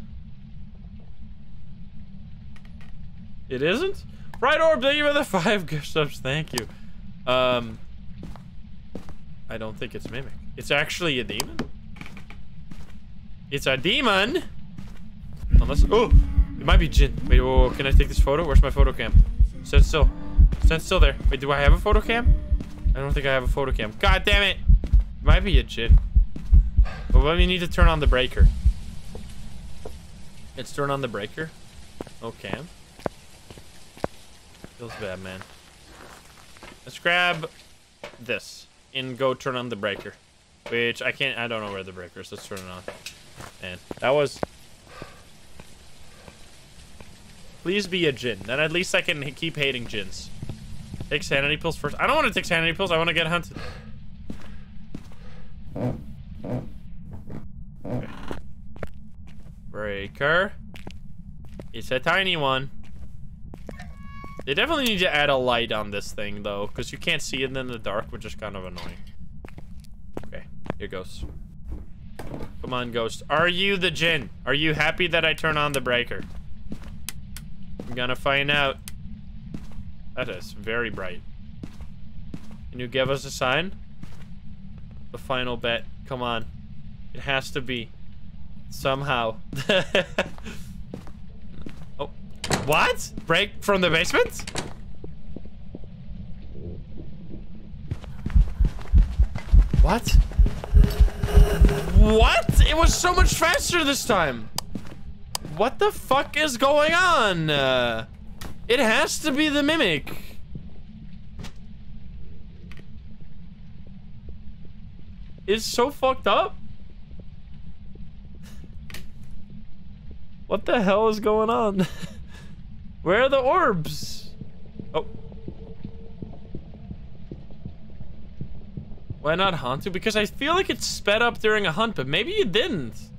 It isn't? Right orb, thank you for the five gift subs. Thank you. Um, I don't think it's mimic. It's actually a demon. It's a demon. Unless, oh, it might be Jinn. Wait, whoa, whoa, can I take this photo? Where's my photo cam? Stand still. Stand still there. Wait, do I have a photo cam? I don't think I have a photo cam. God damn it. It might be a Jinn. But we need to turn on the breaker. Let's turn on the breaker. No cam. Feels bad, man. Let's grab this and go turn on the breaker. Which I can't, I don't know where the breaker is. Let's turn it on. Man, that was Please be a Jinn. Then at least I can keep hating Jins. Take sanity pills first. I don't want to take sanity pills. I want to get hunted. Okay. Breaker. It's a tiny one. They definitely need to add a light on this thing, though, because you can't see it in the dark, which is kind of annoying. Okay, here goes. Come on, ghost. Are you the Jinn? Are you happy that I turn on the breaker? I'm gonna find out. That is very bright. Can you give us a sign? The final bet. Come on. It has to be. Somehow. oh. What? Break from the basement? What? What? It was so much faster this time. What the fuck is going on? Uh, it has to be the Mimic. It's so fucked up. What the hell is going on? Where are the orbs? Oh. Why not Hantu? Because I feel like it sped up during a hunt, but maybe it didn't.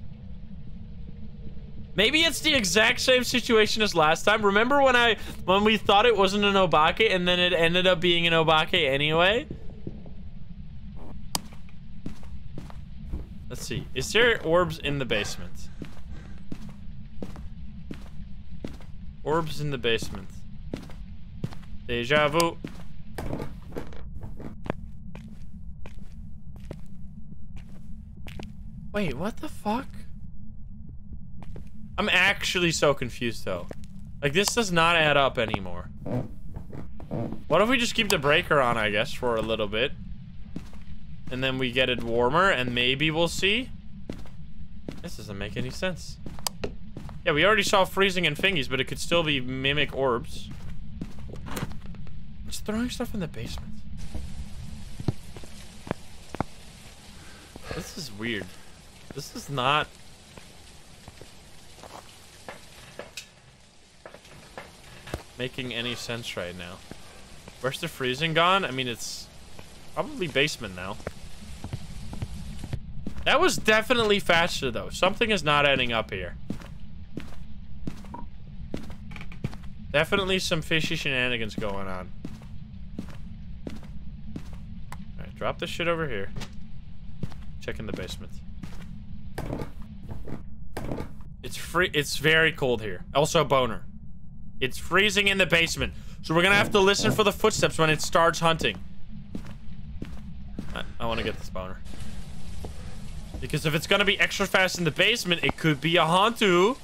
Maybe it's the exact same situation as last time. Remember when I when we thought it wasn't an Obake and then it ended up being an Obake anyway? Let's see. Is there orbs in the basement? Orbs in the basement. Deja vu. Wait, what the fuck? I'm actually so confused, though. Like, this does not add up anymore. What if we just keep the breaker on, I guess, for a little bit? And then we get it warmer, and maybe we'll see? This doesn't make any sense. Yeah, we already saw freezing and fingies, but it could still be mimic orbs. It's throwing stuff in the basement. This is weird. This is not making any sense right now. Where's the freezing gone? I mean, it's probably basement now. That was definitely faster, though. Something is not adding up here. Definitely some fishy shenanigans going on. Alright, drop this shit over here. Check in the basement. It's free. It's very cold here. Also, boner. It's freezing in the basement. So we're gonna have to listen for the footsteps when it starts hunting. I, I want to get this boner. Because if it's gonna be extra fast in the basement, it could be a Hantu.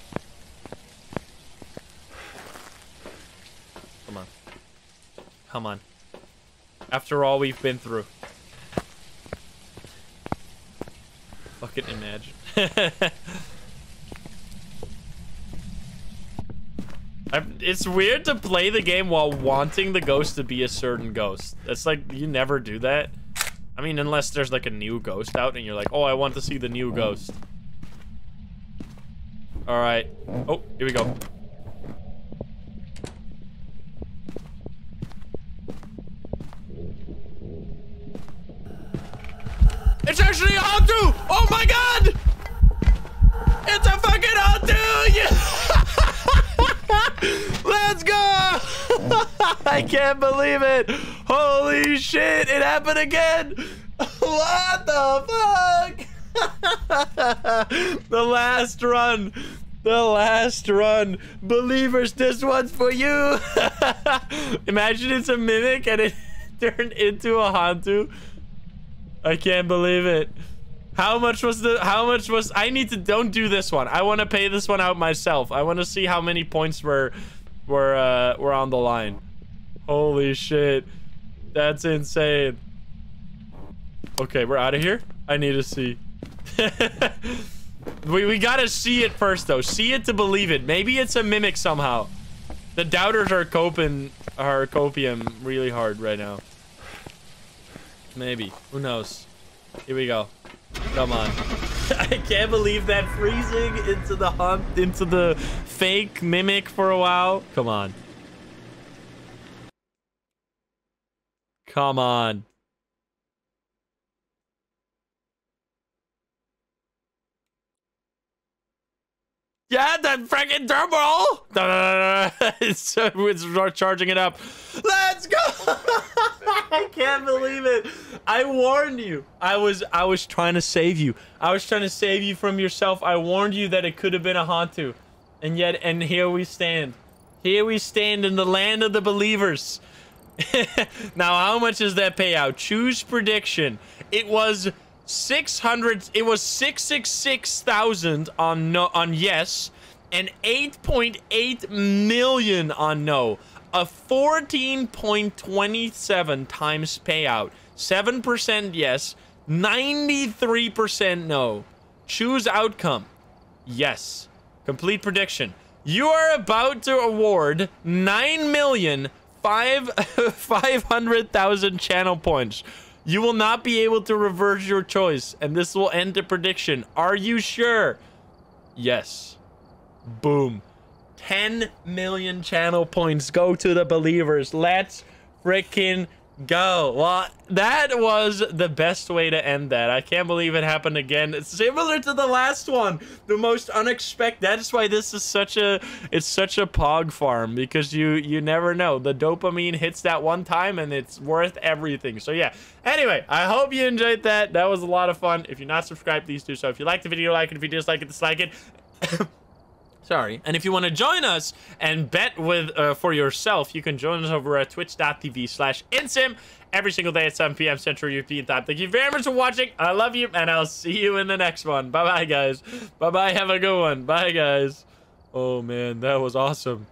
Come on. Come on. After all we've been through. Fucking imagine. I'm, it's weird to play the game while wanting the ghost to be a certain ghost. It's like, you never do that. I mean, unless there's like a new ghost out and you're like, oh, I want to see the new ghost. All right. Oh, here we go. It's actually Hantu! Oh my god! I can't believe it! Holy shit! It happened again! What the fuck? the last run! The last run! Believers, this one's for you! Imagine it's a mimic and it turned into a Hantu. I can't believe it. How much was the how much was I need to don't do this one. I want to pay this one out myself. I want to see how many points were were uh were on the line. Holy shit. That's insane. Okay, we're out of here. I need to see. we we got to see it first though. See it to believe it. Maybe it's a mimic somehow. The doubters are coping are copium really hard right now. Maybe. Who knows? Here we go. Come on. I can't believe that freezing into the hunt, into the fake mimic for a while. Come on. Come on. Yeah, that freaking roll! it's, uh, it's charging it up. Let's go! I can't believe it. I warned you. I was I was trying to save you. I was trying to save you from yourself. I warned you that it could have been a Hantu. And yet, and here we stand. Here we stand in the land of the believers. now, how much is that payout? Choose prediction. It was 600 it was 666,000 on no on yes and 8.8 million on no. A 14.27 times payout. 7% yes, 93% no. Choose outcome. Yes. Complete prediction. You are about to award 9 million 500,000 channel points you will not be able to reverse your choice, and this will end the prediction. Are you sure? Yes. Boom. 10 million channel points go to the believers. Let's freaking go. Well, that was the best way to end that. I can't believe it happened again. It's similar to the last one. The most unexpected. That's why this is such a it's such a pog farm because you you never know. The dopamine hits that one time and it's worth everything. So yeah. Anyway, I hope you enjoyed that. That was a lot of fun. If you're not subscribed, please do so. If you like the video, like it. If you dislike it, dislike it. Sorry. And if you want to join us and bet with uh, for yourself, you can join us over at twitch.tv slash insym every single day at 7 p.m. Central European time. Thank you very much for watching. I love you, and I'll see you in the next one. Bye-bye, guys. Bye-bye. Have a good one. Bye, guys. Oh, man. That was awesome.